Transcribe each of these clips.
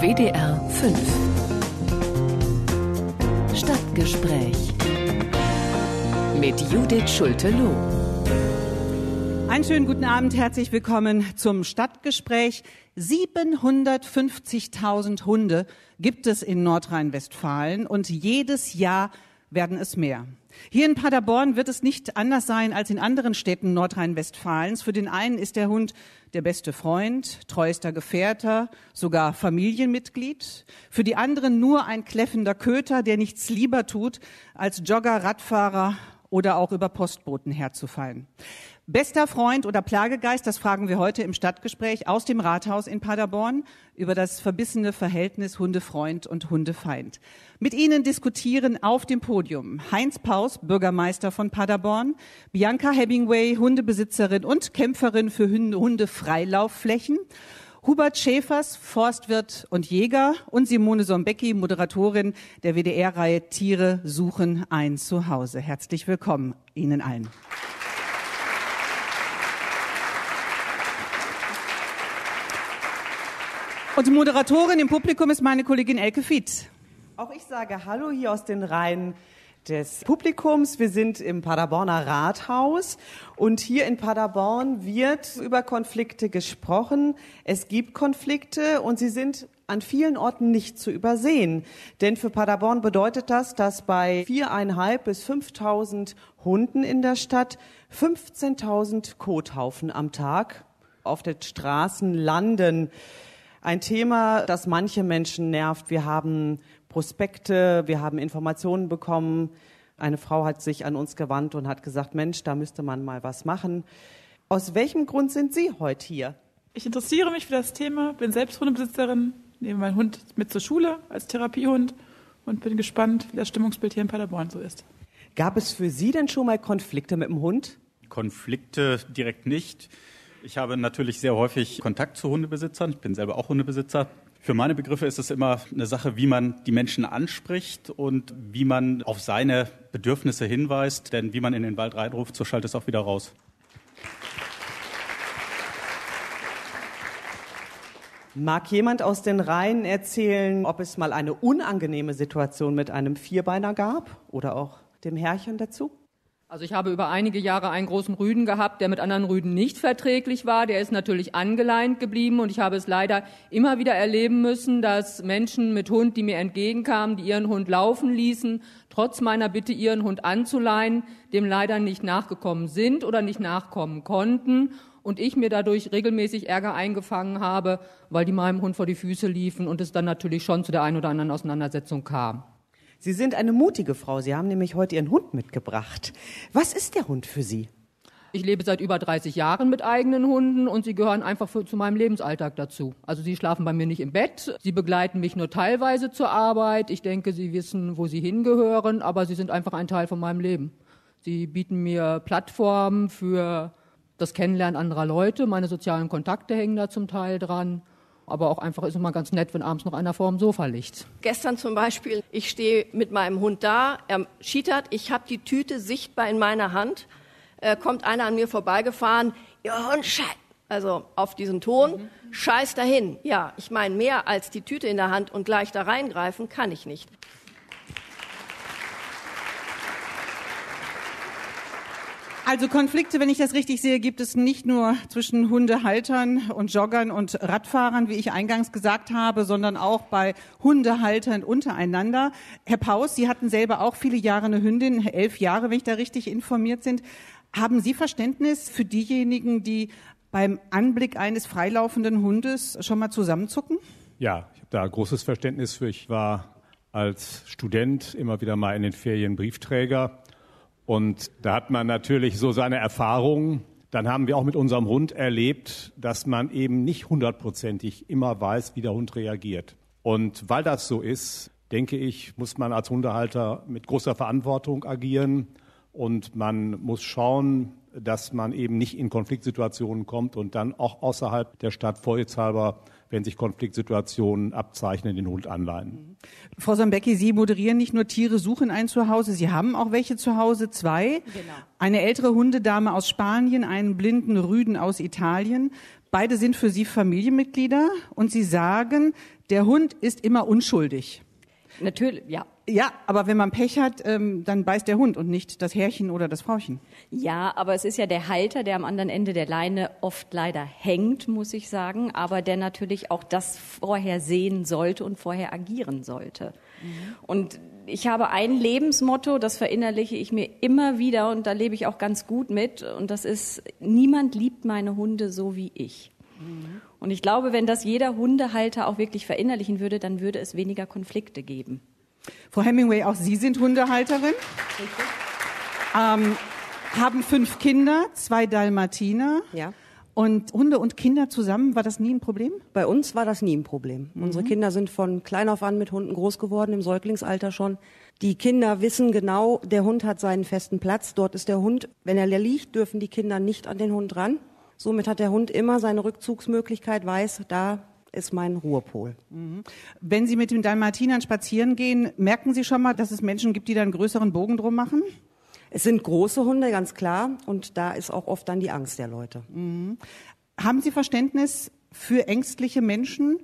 WDR 5 Stadtgespräch mit Judith Schulte-Loh. Einen schönen guten Abend, herzlich willkommen zum Stadtgespräch. 750.000 Hunde gibt es in Nordrhein-Westfalen und jedes Jahr werden es mehr. Hier in Paderborn wird es nicht anders sein als in anderen Städten Nordrhein-Westfalens. Für den einen ist der Hund der beste Freund, treuester Gefährter, sogar Familienmitglied. Für die anderen nur ein kläffender Köter, der nichts lieber tut, als Jogger, Radfahrer oder auch über Postboten herzufallen. Bester Freund oder Plagegeist, das fragen wir heute im Stadtgespräch aus dem Rathaus in Paderborn über das verbissene Verhältnis Hundefreund und Hundefeind. Mit Ihnen diskutieren auf dem Podium Heinz Paus, Bürgermeister von Paderborn, Bianca Hemingway, Hundebesitzerin und Kämpferin für Hundefreilaufflächen, Hubert Schäfers, Forstwirt und Jäger und Simone Sombecki, Moderatorin der WDR-Reihe Tiere suchen ein Zuhause. Herzlich willkommen Ihnen allen. Und die Moderatorin im Publikum ist meine Kollegin Elke Fietz. Auch ich sage Hallo hier aus den Reihen des Publikums. Wir sind im Paderborner Rathaus und hier in Paderborn wird über Konflikte gesprochen. Es gibt Konflikte und sie sind an vielen Orten nicht zu übersehen. Denn für Paderborn bedeutet das, dass bei viereinhalb bis 5.000 Hunden in der Stadt 15.000 Kothaufen am Tag auf den Straßen landen. Ein Thema, das manche Menschen nervt. Wir haben Prospekte, wir haben Informationen bekommen. Eine Frau hat sich an uns gewandt und hat gesagt, Mensch, da müsste man mal was machen. Aus welchem Grund sind Sie heute hier? Ich interessiere mich für das Thema, bin selbst Hundebesitzerin, nehme meinen Hund mit zur Schule als Therapiehund und bin gespannt, wie das Stimmungsbild hier in Paderborn so ist. Gab es für Sie denn schon mal Konflikte mit dem Hund? Konflikte direkt nicht. Ich habe natürlich sehr häufig Kontakt zu Hundebesitzern. Ich bin selber auch Hundebesitzer. Für meine Begriffe ist es immer eine Sache, wie man die Menschen anspricht und wie man auf seine Bedürfnisse hinweist. Denn wie man in den Wald reinruft, so schaltet es auch wieder raus. Mag jemand aus den Reihen erzählen, ob es mal eine unangenehme Situation mit einem Vierbeiner gab oder auch dem Herrchen dazu? Also ich habe über einige Jahre einen großen Rüden gehabt, der mit anderen Rüden nicht verträglich war. Der ist natürlich angeleint geblieben und ich habe es leider immer wieder erleben müssen, dass Menschen mit Hund, die mir entgegenkamen, die ihren Hund laufen ließen, trotz meiner Bitte, ihren Hund anzuleihen, dem leider nicht nachgekommen sind oder nicht nachkommen konnten und ich mir dadurch regelmäßig Ärger eingefangen habe, weil die meinem Hund vor die Füße liefen und es dann natürlich schon zu der einen oder anderen Auseinandersetzung kam. Sie sind eine mutige Frau. Sie haben nämlich heute Ihren Hund mitgebracht. Was ist der Hund für Sie? Ich lebe seit über 30 Jahren mit eigenen Hunden und sie gehören einfach für, zu meinem Lebensalltag dazu. Also sie schlafen bei mir nicht im Bett, sie begleiten mich nur teilweise zur Arbeit. Ich denke, sie wissen, wo sie hingehören, aber sie sind einfach ein Teil von meinem Leben. Sie bieten mir Plattformen für das Kennenlernen anderer Leute, meine sozialen Kontakte hängen da zum Teil dran aber auch einfach ist es mal ganz nett, wenn abends noch einer vor dem Sofa liegt. Gestern zum Beispiel, ich stehe mit meinem Hund da, er schietert, ich habe die Tüte sichtbar in meiner Hand, äh, kommt einer an mir vorbeigefahren, ihr Hund scheiß, also auf diesen Ton, mhm. scheiß dahin. Ja, ich meine, mehr als die Tüte in der Hand und gleich da reingreifen kann ich nicht. Also Konflikte, wenn ich das richtig sehe, gibt es nicht nur zwischen Hundehaltern und Joggern und Radfahrern, wie ich eingangs gesagt habe, sondern auch bei Hundehaltern untereinander. Herr Paus, Sie hatten selber auch viele Jahre eine Hündin, elf Jahre, wenn ich da richtig informiert sind. Haben Sie Verständnis für diejenigen, die beim Anblick eines freilaufenden Hundes schon mal zusammenzucken? Ja, ich habe da großes Verständnis für. Ich war als Student immer wieder mal in den Ferien Briefträger und da hat man natürlich so seine Erfahrungen. Dann haben wir auch mit unserem Hund erlebt, dass man eben nicht hundertprozentig immer weiß, wie der Hund reagiert. Und weil das so ist, denke ich, muss man als Hundehalter mit großer Verantwortung agieren und man muss schauen, dass man eben nicht in Konfliktsituationen kommt und dann auch außerhalb der Stadt vorsichtshalber wenn sich Konfliktsituationen abzeichnen, den Hund anleihen. Frau Sambecki, Sie moderieren nicht nur Tiere suchen ein Zuhause, Sie haben auch welche zu Hause, zwei. Genau. Eine ältere Hundedame aus Spanien, einen blinden Rüden aus Italien. Beide sind für Sie Familienmitglieder und Sie sagen, der Hund ist immer unschuldig. Natürlich, ja. Ja, aber wenn man Pech hat, ähm, dann beißt der Hund und nicht das Herrchen oder das Frauchen. Ja, aber es ist ja der Halter, der am anderen Ende der Leine oft leider hängt, muss ich sagen, aber der natürlich auch das vorher sehen sollte und vorher agieren sollte. Mhm. Und ich habe ein Lebensmotto, das verinnerliche ich mir immer wieder und da lebe ich auch ganz gut mit und das ist, niemand liebt meine Hunde so wie ich. Mhm. Und ich glaube, wenn das jeder Hundehalter auch wirklich verinnerlichen würde, dann würde es weniger Konflikte geben. Frau Hemingway, auch Sie sind Hundehalterin. Ähm, haben fünf Kinder, zwei Dalmatiner. Ja. Und Hunde und Kinder zusammen, war das nie ein Problem? Bei uns war das nie ein Problem. Mhm. Unsere Kinder sind von klein auf an mit Hunden groß geworden, im Säuglingsalter schon. Die Kinder wissen genau, der Hund hat seinen festen Platz. Dort ist der Hund. Wenn er liegt, dürfen die Kinder nicht an den Hund ran. Somit hat der Hund immer seine Rückzugsmöglichkeit, weiß, da ist mein Ruhepol. Mhm. Wenn Sie mit den Dalmatinern spazieren gehen, merken Sie schon mal, dass es Menschen gibt, die da einen größeren Bogen drum machen? Es sind große Hunde, ganz klar. Und da ist auch oft dann die Angst der Leute. Mhm. Haben Sie Verständnis für ängstliche Menschen?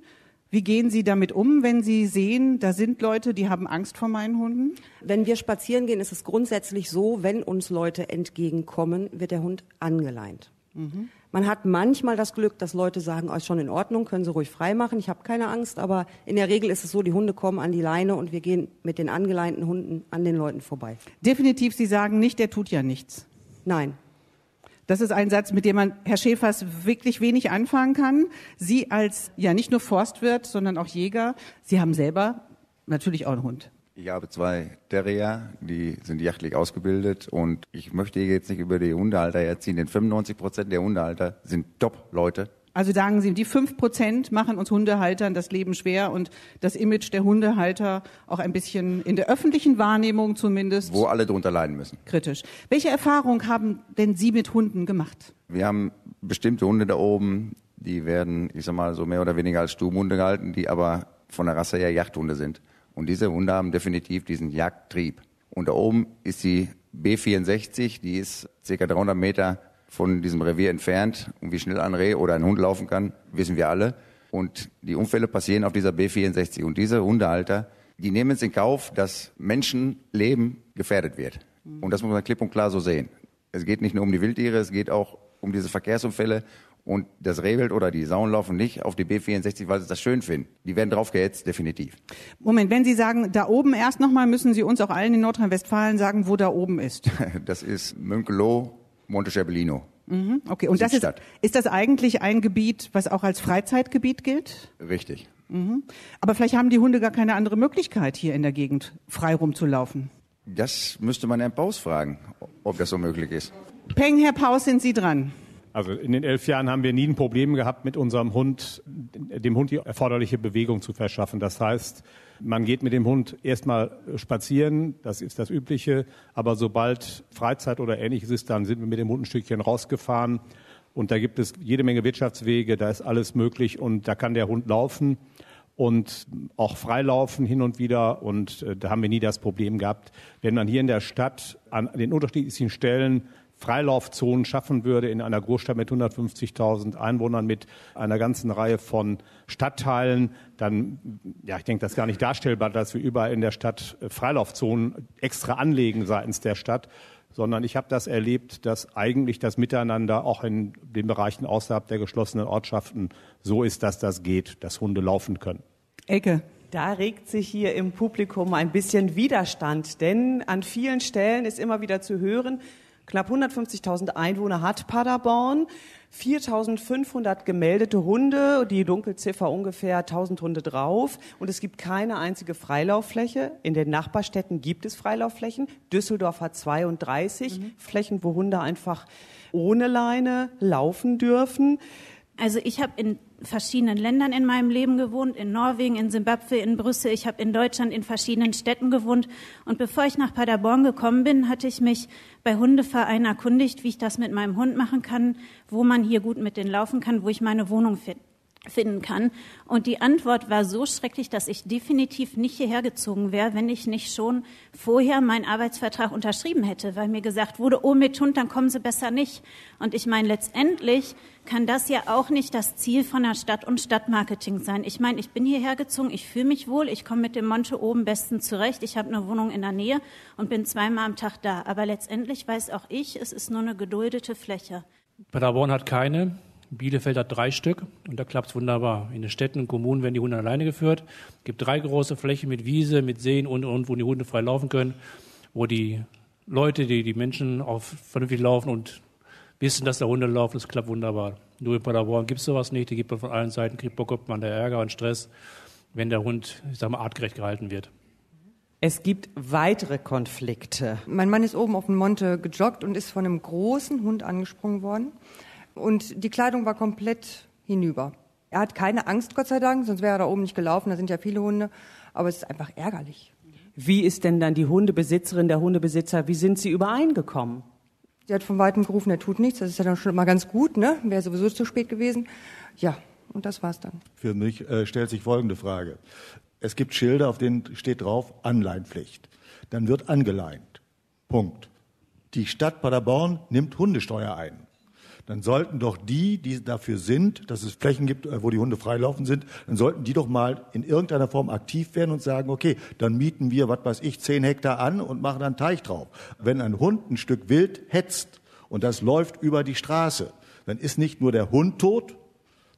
Wie gehen Sie damit um, wenn Sie sehen, da sind Leute, die haben Angst vor meinen Hunden? Wenn wir spazieren gehen, ist es grundsätzlich so, wenn uns Leute entgegenkommen, wird der Hund angeleint. Mhm. Man hat manchmal das Glück, dass Leute sagen, oh, ist schon in Ordnung, können Sie ruhig frei machen, ich habe keine Angst, aber in der Regel ist es so, die Hunde kommen an die Leine und wir gehen mit den angeleinten Hunden an den Leuten vorbei. Definitiv, Sie sagen nicht, der tut ja nichts. Nein. Das ist ein Satz, mit dem man, Herr Schäfers, wirklich wenig anfangen kann. Sie als, ja, nicht nur Forstwirt, sondern auch Jäger, Sie haben selber natürlich auch einen Hund. Ich habe zwei Terrier, die sind jachtlich ausgebildet und ich möchte jetzt nicht über die Hundehalter erziehen, denn 95 Prozent der Hundehalter sind Top-Leute. Also sagen Sie, die fünf Prozent machen uns Hundehaltern das Leben schwer und das Image der Hundehalter auch ein bisschen in der öffentlichen Wahrnehmung zumindest. Wo alle drunter leiden müssen. Kritisch. Welche Erfahrung haben denn Sie mit Hunden gemacht? Wir haben bestimmte Hunde da oben, die werden, ich sag mal, so mehr oder weniger als Stubenhunde gehalten, die aber von der Rasse her Jagdhunde sind. Und diese Hunde haben definitiv diesen Jagdtrieb. Und da oben ist die B64, die ist circa 300 Meter von diesem Revier entfernt. Und wie schnell ein Reh oder ein Hund laufen kann, wissen wir alle. Und die Unfälle passieren auf dieser B64. Und diese Hundehalter, die nehmen es in Kauf, dass Menschenleben gefährdet wird. Und das muss man klipp und klar so sehen. Es geht nicht nur um die Wildtiere, es geht auch um diese Verkehrsunfälle und das Rehwild oder die Sauen laufen nicht auf die B64, weil sie das schön finden. Die werden drauf gehetzt, definitiv. Moment, wenn Sie sagen, da oben erst nochmal, müssen Sie uns auch allen in Nordrhein-Westfalen sagen, wo da oben ist. Das ist Münkelow, Monte Cerbellino. Mhm, okay, und das ist, ist das eigentlich ein Gebiet, was auch als Freizeitgebiet gilt? Richtig. Mhm. Aber vielleicht haben die Hunde gar keine andere Möglichkeit, hier in der Gegend frei rumzulaufen. Das müsste man Herrn Paus fragen, ob das so möglich ist. Peng, Herr Paus, sind Sie dran. Also in den elf Jahren haben wir nie ein Problem gehabt, mit unserem Hund, dem Hund die erforderliche Bewegung zu verschaffen. Das heißt, man geht mit dem Hund erstmal spazieren, das ist das Übliche, aber sobald Freizeit oder ähnliches ist, dann sind wir mit dem Hund ein Stückchen rausgefahren und da gibt es jede Menge Wirtschaftswege, da ist alles möglich und da kann der Hund laufen und auch freilaufen hin und wieder. Und äh, da haben wir nie das Problem gehabt. Wenn man hier in der Stadt an den unterschiedlichen Stellen Freilaufzonen schaffen würde in einer Großstadt mit 150.000 Einwohnern, mit einer ganzen Reihe von Stadtteilen, dann, ja, ich denke, das ist gar nicht darstellbar, dass wir überall in der Stadt Freilaufzonen extra anlegen seitens der Stadt, sondern ich habe das erlebt, dass eigentlich das Miteinander auch in den Bereichen außerhalb der geschlossenen Ortschaften so ist, dass das geht, dass Hunde laufen können. Ecke. Da regt sich hier im Publikum ein bisschen Widerstand, denn an vielen Stellen ist immer wieder zu hören, Knapp 150.000 Einwohner hat Paderborn, 4.500 gemeldete Hunde, die Dunkelziffer ungefähr 1.000 Hunde drauf. Und es gibt keine einzige Freilauffläche. In den Nachbarstädten gibt es Freilaufflächen. Düsseldorf hat 32 mhm. Flächen, wo Hunde einfach ohne Leine laufen dürfen. Also ich habe in verschiedenen Ländern in meinem Leben gewohnt, in Norwegen, in Simbabwe, in Brüssel. Ich habe in Deutschland in verschiedenen Städten gewohnt. Und bevor ich nach Paderborn gekommen bin, hatte ich mich bei Hundevereinen erkundigt, wie ich das mit meinem Hund machen kann, wo man hier gut mit denen laufen kann, wo ich meine Wohnung finde. Finden kann. Und die Antwort war so schrecklich, dass ich definitiv nicht hierher gezogen wäre, wenn ich nicht schon vorher meinen Arbeitsvertrag unterschrieben hätte, weil mir gesagt wurde, oh, mit Hund, dann kommen Sie besser nicht. Und ich meine, letztendlich kann das ja auch nicht das Ziel von der Stadt und Stadtmarketing sein. Ich meine, ich bin hierher gezogen, ich fühle mich wohl, ich komme mit dem Monte oben bestens zurecht, ich habe eine Wohnung in der Nähe und bin zweimal am Tag da. Aber letztendlich weiß auch ich, es ist nur eine geduldete Fläche. Paderborn hat keine Bielefeld hat drei Stück und da klappt es wunderbar. In den Städten und Kommunen werden die Hunde alleine geführt. Es gibt drei große Flächen mit Wiese, mit Seen und, und wo die Hunde frei laufen können, wo die Leute, die, die Menschen auch vernünftig laufen und wissen, dass da Hunde laufen. Das klappt wunderbar. Nur in Paderborn gibt es sowas nicht. Die gibt man von allen Seiten, kriegt bekommt man da Ärger und Stress, wenn der Hund, ich sag mal, artgerecht gehalten wird. Es gibt weitere Konflikte. Mein Mann ist oben auf dem Monte gejoggt und ist von einem großen Hund angesprungen worden. Und die Kleidung war komplett hinüber. Er hat keine Angst, Gott sei Dank, sonst wäre er da oben nicht gelaufen. Da sind ja viele Hunde. Aber es ist einfach ärgerlich. Wie ist denn dann die Hundebesitzerin, der Hundebesitzer, wie sind sie übereingekommen? Sie hat von weitem gerufen, er tut nichts. Das ist ja dann schon mal ganz gut, ne? Wäre sowieso zu spät gewesen. Ja, und das war's dann. Für mich äh, stellt sich folgende Frage. Es gibt Schilder, auf denen steht drauf Anleihenpflicht. Dann wird angeleint. Punkt. Die Stadt Paderborn nimmt Hundesteuer ein dann sollten doch die, die dafür sind, dass es Flächen gibt, äh, wo die Hunde freilaufen sind, dann sollten die doch mal in irgendeiner Form aktiv werden und sagen, okay, dann mieten wir, was weiß ich, zehn Hektar an und machen einen Teich drauf. Wenn ein Hund ein Stück Wild hetzt und das läuft über die Straße, dann ist nicht nur der Hund tot,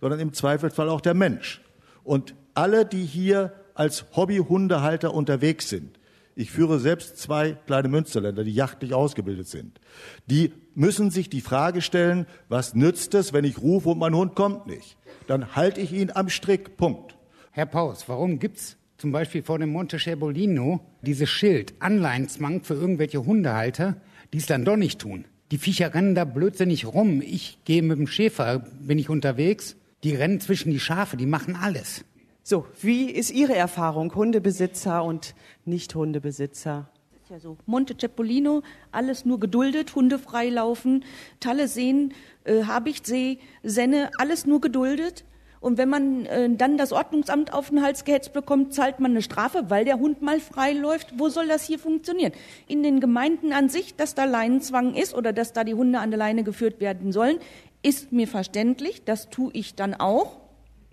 sondern im Zweifelsfall auch der Mensch. Und alle, die hier als Hobbyhundehalter unterwegs sind, ich führe selbst zwei kleine Münsterländer, die jachtlich ausgebildet sind. Die müssen sich die Frage stellen, was nützt es, wenn ich rufe und mein Hund kommt nicht? Dann halte ich ihn am Strick. Punkt. Herr Paus, warum gibt's zum Beispiel vor dem Monte Cerbolino dieses Schild Anleihenzwang für irgendwelche Hundehalter, die es dann doch nicht tun? Die Viecher rennen da blödsinnig rum. Ich gehe mit dem Schäfer, bin ich unterwegs. Die rennen zwischen die Schafe, die machen alles. So, wie ist Ihre Erfahrung, Hundebesitzer und Nicht-Hundebesitzer? Ja so. Monte Cepolino, alles nur geduldet, Hunde freilaufen, Talle Seen, äh, Habichtsee, Senne, alles nur geduldet. Und wenn man äh, dann das Ordnungsamt auf den Hals gehetzt bekommt, zahlt man eine Strafe, weil der Hund mal frei läuft. Wo soll das hier funktionieren? In den Gemeinden an sich, dass da Leinenzwang ist oder dass da die Hunde an der Leine geführt werden sollen, ist mir verständlich. Das tue ich dann auch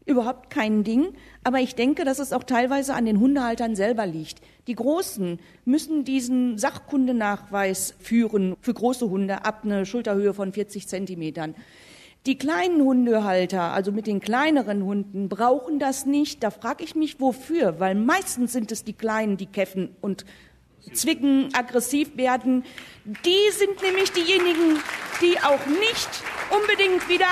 überhaupt kein Ding. Aber ich denke, dass es auch teilweise an den Hundehaltern selber liegt. Die Großen müssen diesen Sachkundenachweis führen für große Hunde ab einer Schulterhöhe von 40 Zentimetern. Die kleinen Hundehalter, also mit den kleineren Hunden, brauchen das nicht. Da frage ich mich, wofür? Weil meistens sind es die Kleinen, die käffen und zwicken, aggressiv werden. Die sind nämlich diejenigen, die auch nicht unbedingt wieder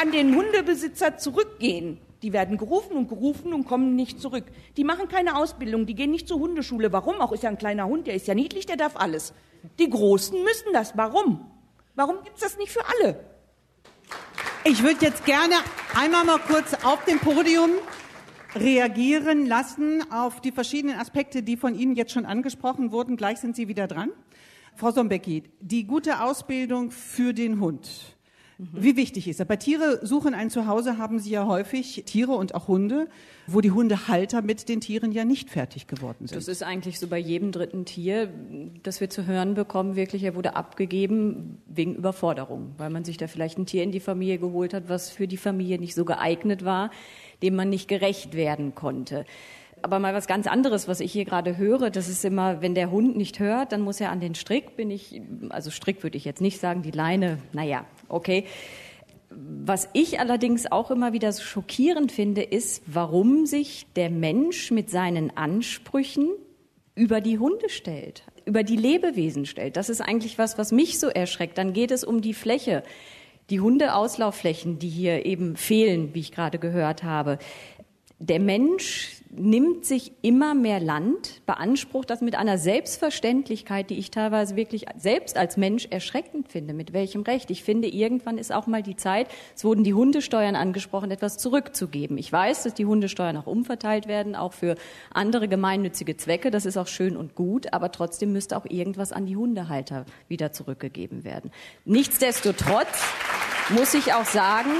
an den Hundebesitzer zurückgehen. Die werden gerufen und gerufen und kommen nicht zurück. Die machen keine Ausbildung, die gehen nicht zur Hundeschule. Warum? Auch ist ja ein kleiner Hund, der ist ja niedlich, der darf alles. Die Großen müssen das. Warum? Warum gibt es das nicht für alle? Ich würde jetzt gerne einmal mal kurz auf dem Podium reagieren lassen auf die verschiedenen Aspekte, die von Ihnen jetzt schon angesprochen wurden. Gleich sind Sie wieder dran. Frau Sombecki, die gute Ausbildung für den Hund. Wie wichtig ist das? Bei Tiere suchen ein Zuhause haben Sie ja häufig Tiere und auch Hunde, wo die Hundehalter mit den Tieren ja nicht fertig geworden sind. Das ist eigentlich so bei jedem dritten Tier, das wir zu hören bekommen, wirklich, er wurde abgegeben wegen Überforderung, weil man sich da vielleicht ein Tier in die Familie geholt hat, was für die Familie nicht so geeignet war, dem man nicht gerecht werden konnte aber mal was ganz anderes, was ich hier gerade höre, das ist immer, wenn der Hund nicht hört, dann muss er an den Strick, bin ich, also Strick würde ich jetzt nicht sagen, die Leine, naja, okay. Was ich allerdings auch immer wieder so schockierend finde, ist, warum sich der Mensch mit seinen Ansprüchen über die Hunde stellt, über die Lebewesen stellt. Das ist eigentlich was, was mich so erschreckt. Dann geht es um die Fläche, die Hundeauslaufflächen, die hier eben fehlen, wie ich gerade gehört habe. Der Mensch nimmt sich immer mehr Land, beansprucht das mit einer Selbstverständlichkeit, die ich teilweise wirklich selbst als Mensch erschreckend finde. Mit welchem Recht? Ich finde, irgendwann ist auch mal die Zeit, es wurden die Hundesteuern angesprochen, etwas zurückzugeben. Ich weiß, dass die Hundesteuern auch umverteilt werden, auch für andere gemeinnützige Zwecke. Das ist auch schön und gut, aber trotzdem müsste auch irgendwas an die Hundehalter wieder zurückgegeben werden. Nichtsdestotrotz muss ich auch sagen,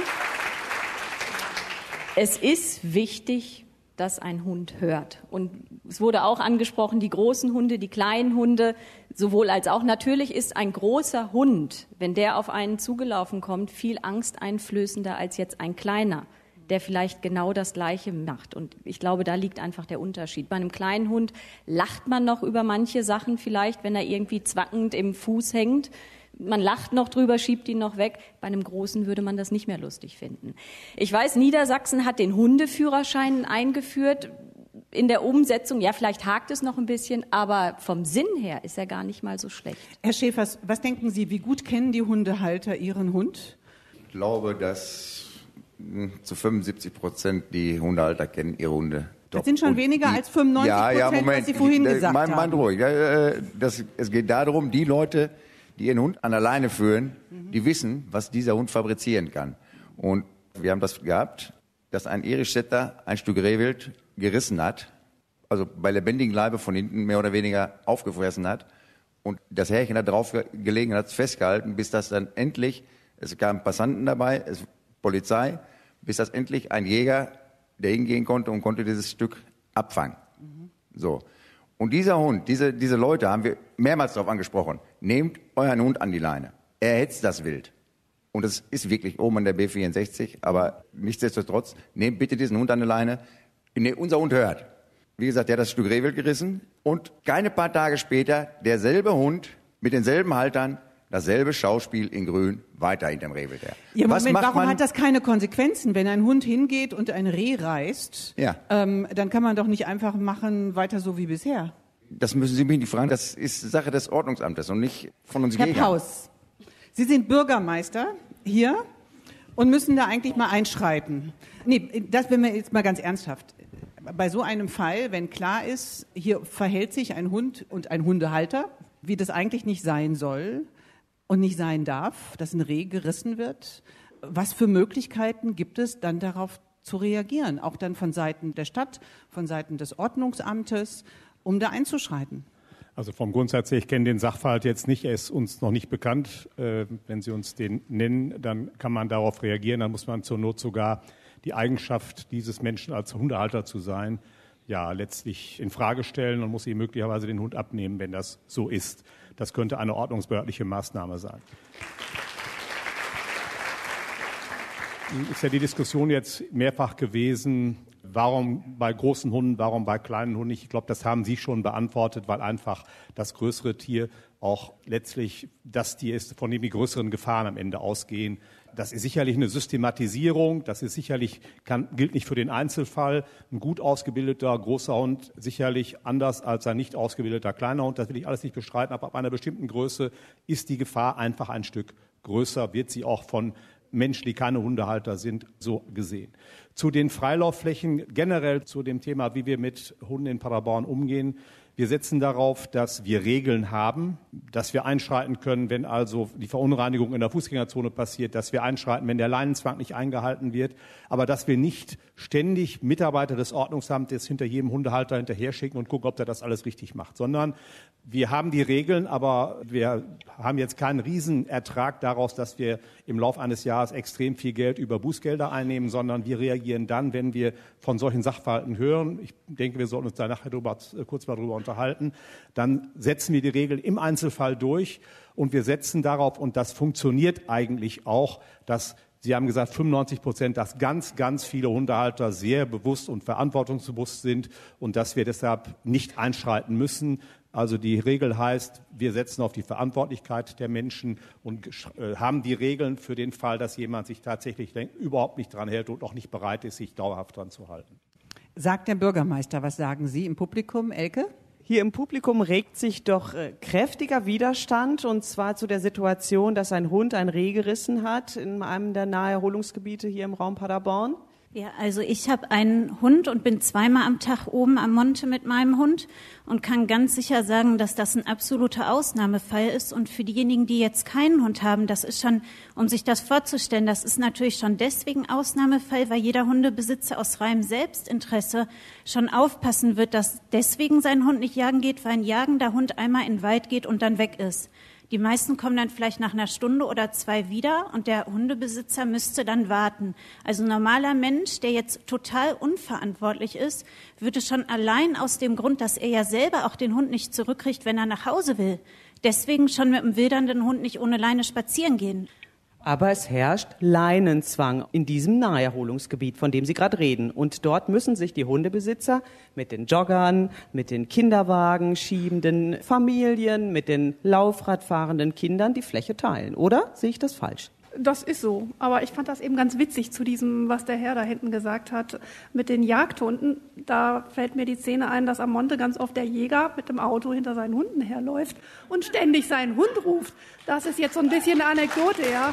Es ist wichtig, dass ein Hund hört. Und es wurde auch angesprochen, die großen Hunde, die kleinen Hunde, sowohl als auch. Natürlich ist ein großer Hund, wenn der auf einen zugelaufen kommt, viel angsteinflößender als jetzt ein kleiner, der vielleicht genau das Gleiche macht. Und ich glaube, da liegt einfach der Unterschied. Bei einem kleinen Hund lacht man noch über manche Sachen vielleicht, wenn er irgendwie zwackend im Fuß hängt man lacht noch drüber, schiebt ihn noch weg. Bei einem Großen würde man das nicht mehr lustig finden. Ich weiß, Niedersachsen hat den Hundeführerschein eingeführt. In der Umsetzung, ja, vielleicht hakt es noch ein bisschen, aber vom Sinn her ist er gar nicht mal so schlecht. Herr Schäfers, was denken Sie, wie gut kennen die Hundehalter ihren Hund? Ich glaube, dass zu 75 Prozent die Hundehalter kennen ihre Hunde. Das sind schon Und weniger die, als 95 ja, ja, Prozent, Moment, was Sie vorhin ich, gesagt mein, haben. Mein ruhig. Das, es geht darum, die Leute, die ihren Hund an der Leine führen, die wissen, was dieser Hund fabrizieren kann. Und wir haben das gehabt, dass ein Irischsetter ein Stück Rehwild gerissen hat, also bei lebendigem Leibe von hinten mehr oder weniger aufgefressen hat. Und das Härchen da drauf gelegen hat es festgehalten, bis das dann endlich, es kamen Passanten dabei, es, Polizei, bis das endlich ein Jäger, der hingehen konnte und konnte dieses Stück abfangen. Mhm. So. Und dieser Hund, diese, diese Leute haben wir mehrmals darauf angesprochen. Nehmt euren Hund an die Leine. Er hetzt das Wild. Und es ist wirklich oben an der B64, aber nichtsdestotrotz, nehmt bitte diesen Hund an die Leine. Nee, unser Hund hört. Wie gesagt, der hat das Stück Rehwild gerissen und keine paar Tage später derselbe Hund mit denselben Haltern, dasselbe Schauspiel in Grün weiter hinterm Rehwild her. Ja, Was Moment, warum man? hat das keine Konsequenzen? Wenn ein Hund hingeht und ein Reh reißt, ja. ähm, dann kann man doch nicht einfach machen, weiter so wie bisher. Das müssen Sie mich nicht fragen, das ist Sache des Ordnungsamtes und nicht von uns Herr Jägern. Paus, Sie sind Bürgermeister hier und müssen da eigentlich mal einschreiten. Nee, das wenn wir jetzt mal ganz ernsthaft. Bei so einem Fall, wenn klar ist, hier verhält sich ein Hund und ein Hundehalter, wie das eigentlich nicht sein soll und nicht sein darf, dass ein Reh gerissen wird, was für Möglichkeiten gibt es dann darauf zu reagieren, auch dann von Seiten der Stadt, von Seiten des Ordnungsamtes, um da einzuschreiten? Also vom Grundsatz her, ich kenne den Sachverhalt jetzt nicht, er ist uns noch nicht bekannt. Äh, wenn Sie uns den nennen, dann kann man darauf reagieren. Dann muss man zur Not sogar die Eigenschaft dieses Menschen als Hundehalter zu sein, ja letztlich in Frage stellen und muss ihm möglicherweise den Hund abnehmen, wenn das so ist. Das könnte eine ordnungsbehördliche Maßnahme sein. Ist ja die Diskussion jetzt mehrfach gewesen, Warum bei großen Hunden, warum bei kleinen Hunden Ich glaube, das haben Sie schon beantwortet, weil einfach das größere Tier auch letztlich das Tier ist, von dem die größeren Gefahren am Ende ausgehen. Das ist sicherlich eine Systematisierung. Das ist sicherlich, kann, gilt nicht für den Einzelfall. Ein gut ausgebildeter großer Hund sicherlich anders als ein nicht ausgebildeter kleiner Hund. Das will ich alles nicht bestreiten. Aber ab einer bestimmten Größe ist die Gefahr einfach ein Stück größer, wird sie auch von Menschen, die keine Hundehalter sind, so gesehen. Zu den Freilaufflächen generell zu dem Thema, wie wir mit Hunden in Paderborn umgehen. Wir setzen darauf, dass wir Regeln haben, dass wir einschreiten können, wenn also die Verunreinigung in der Fußgängerzone passiert, dass wir einschreiten, wenn der Leinenzwang nicht eingehalten wird, aber dass wir nicht ständig Mitarbeiter des Ordnungsamtes hinter jedem Hundehalter hinterher schicken und gucken, ob der das alles richtig macht, sondern wir haben die Regeln, aber wir haben jetzt keinen Riesenertrag daraus, dass wir im Laufe eines Jahres extrem viel Geld über Bußgelder einnehmen, sondern wir reagieren dann, wenn wir von solchen Sachverhalten hören. Ich denke, wir sollten uns da nachher drüber, kurz mal drüber unterhalten. Dann setzen wir die Regeln im Einzelfall durch und wir setzen darauf, und das funktioniert eigentlich auch, dass Sie haben gesagt, 95 Prozent, dass ganz, ganz viele Hundehalter sehr bewusst und verantwortungsbewusst sind und dass wir deshalb nicht einschreiten müssen. Also die Regel heißt, wir setzen auf die Verantwortlichkeit der Menschen und äh, haben die Regeln für den Fall, dass jemand sich tatsächlich überhaupt nicht dran hält und auch nicht bereit ist, sich dauerhaft dran zu halten. Sagt der Bürgermeister, was sagen Sie im Publikum, Elke? Hier im Publikum regt sich doch äh, kräftiger Widerstand und zwar zu der Situation, dass ein Hund ein Reh gerissen hat in einem der Naherholungsgebiete hier im Raum Paderborn. Ja, also ich habe einen Hund und bin zweimal am Tag oben am Monte mit meinem Hund und kann ganz sicher sagen, dass das ein absoluter Ausnahmefall ist. Und für diejenigen, die jetzt keinen Hund haben, das ist schon, um sich das vorzustellen, das ist natürlich schon deswegen Ausnahmefall, weil jeder Hundebesitzer aus reinem Selbstinteresse schon aufpassen wird, dass deswegen sein Hund nicht jagen geht, weil ein jagender Hund einmal in den Wald geht und dann weg ist. Die meisten kommen dann vielleicht nach einer Stunde oder zwei wieder und der Hundebesitzer müsste dann warten. Also ein normaler Mensch, der jetzt total unverantwortlich ist, würde schon allein aus dem Grund, dass er ja selber auch den Hund nicht zurückkriegt, wenn er nach Hause will, deswegen schon mit einem wildernden Hund nicht ohne Leine spazieren gehen. Aber es herrscht Leinenzwang in diesem Naherholungsgebiet, von dem Sie gerade reden. Und dort müssen sich die Hundebesitzer mit den Joggern, mit den Kinderwagen schiebenden Familien, mit den Laufradfahrenden Kindern die Fläche teilen. Oder sehe ich das falsch? Das ist so. Aber ich fand das eben ganz witzig zu diesem, was der Herr da hinten gesagt hat, mit den Jagdhunden. Da fällt mir die Szene ein, dass am Monte ganz oft der Jäger mit dem Auto hinter seinen Hunden herläuft und ständig seinen Hund ruft. Das ist jetzt so ein bisschen eine Anekdote, ja.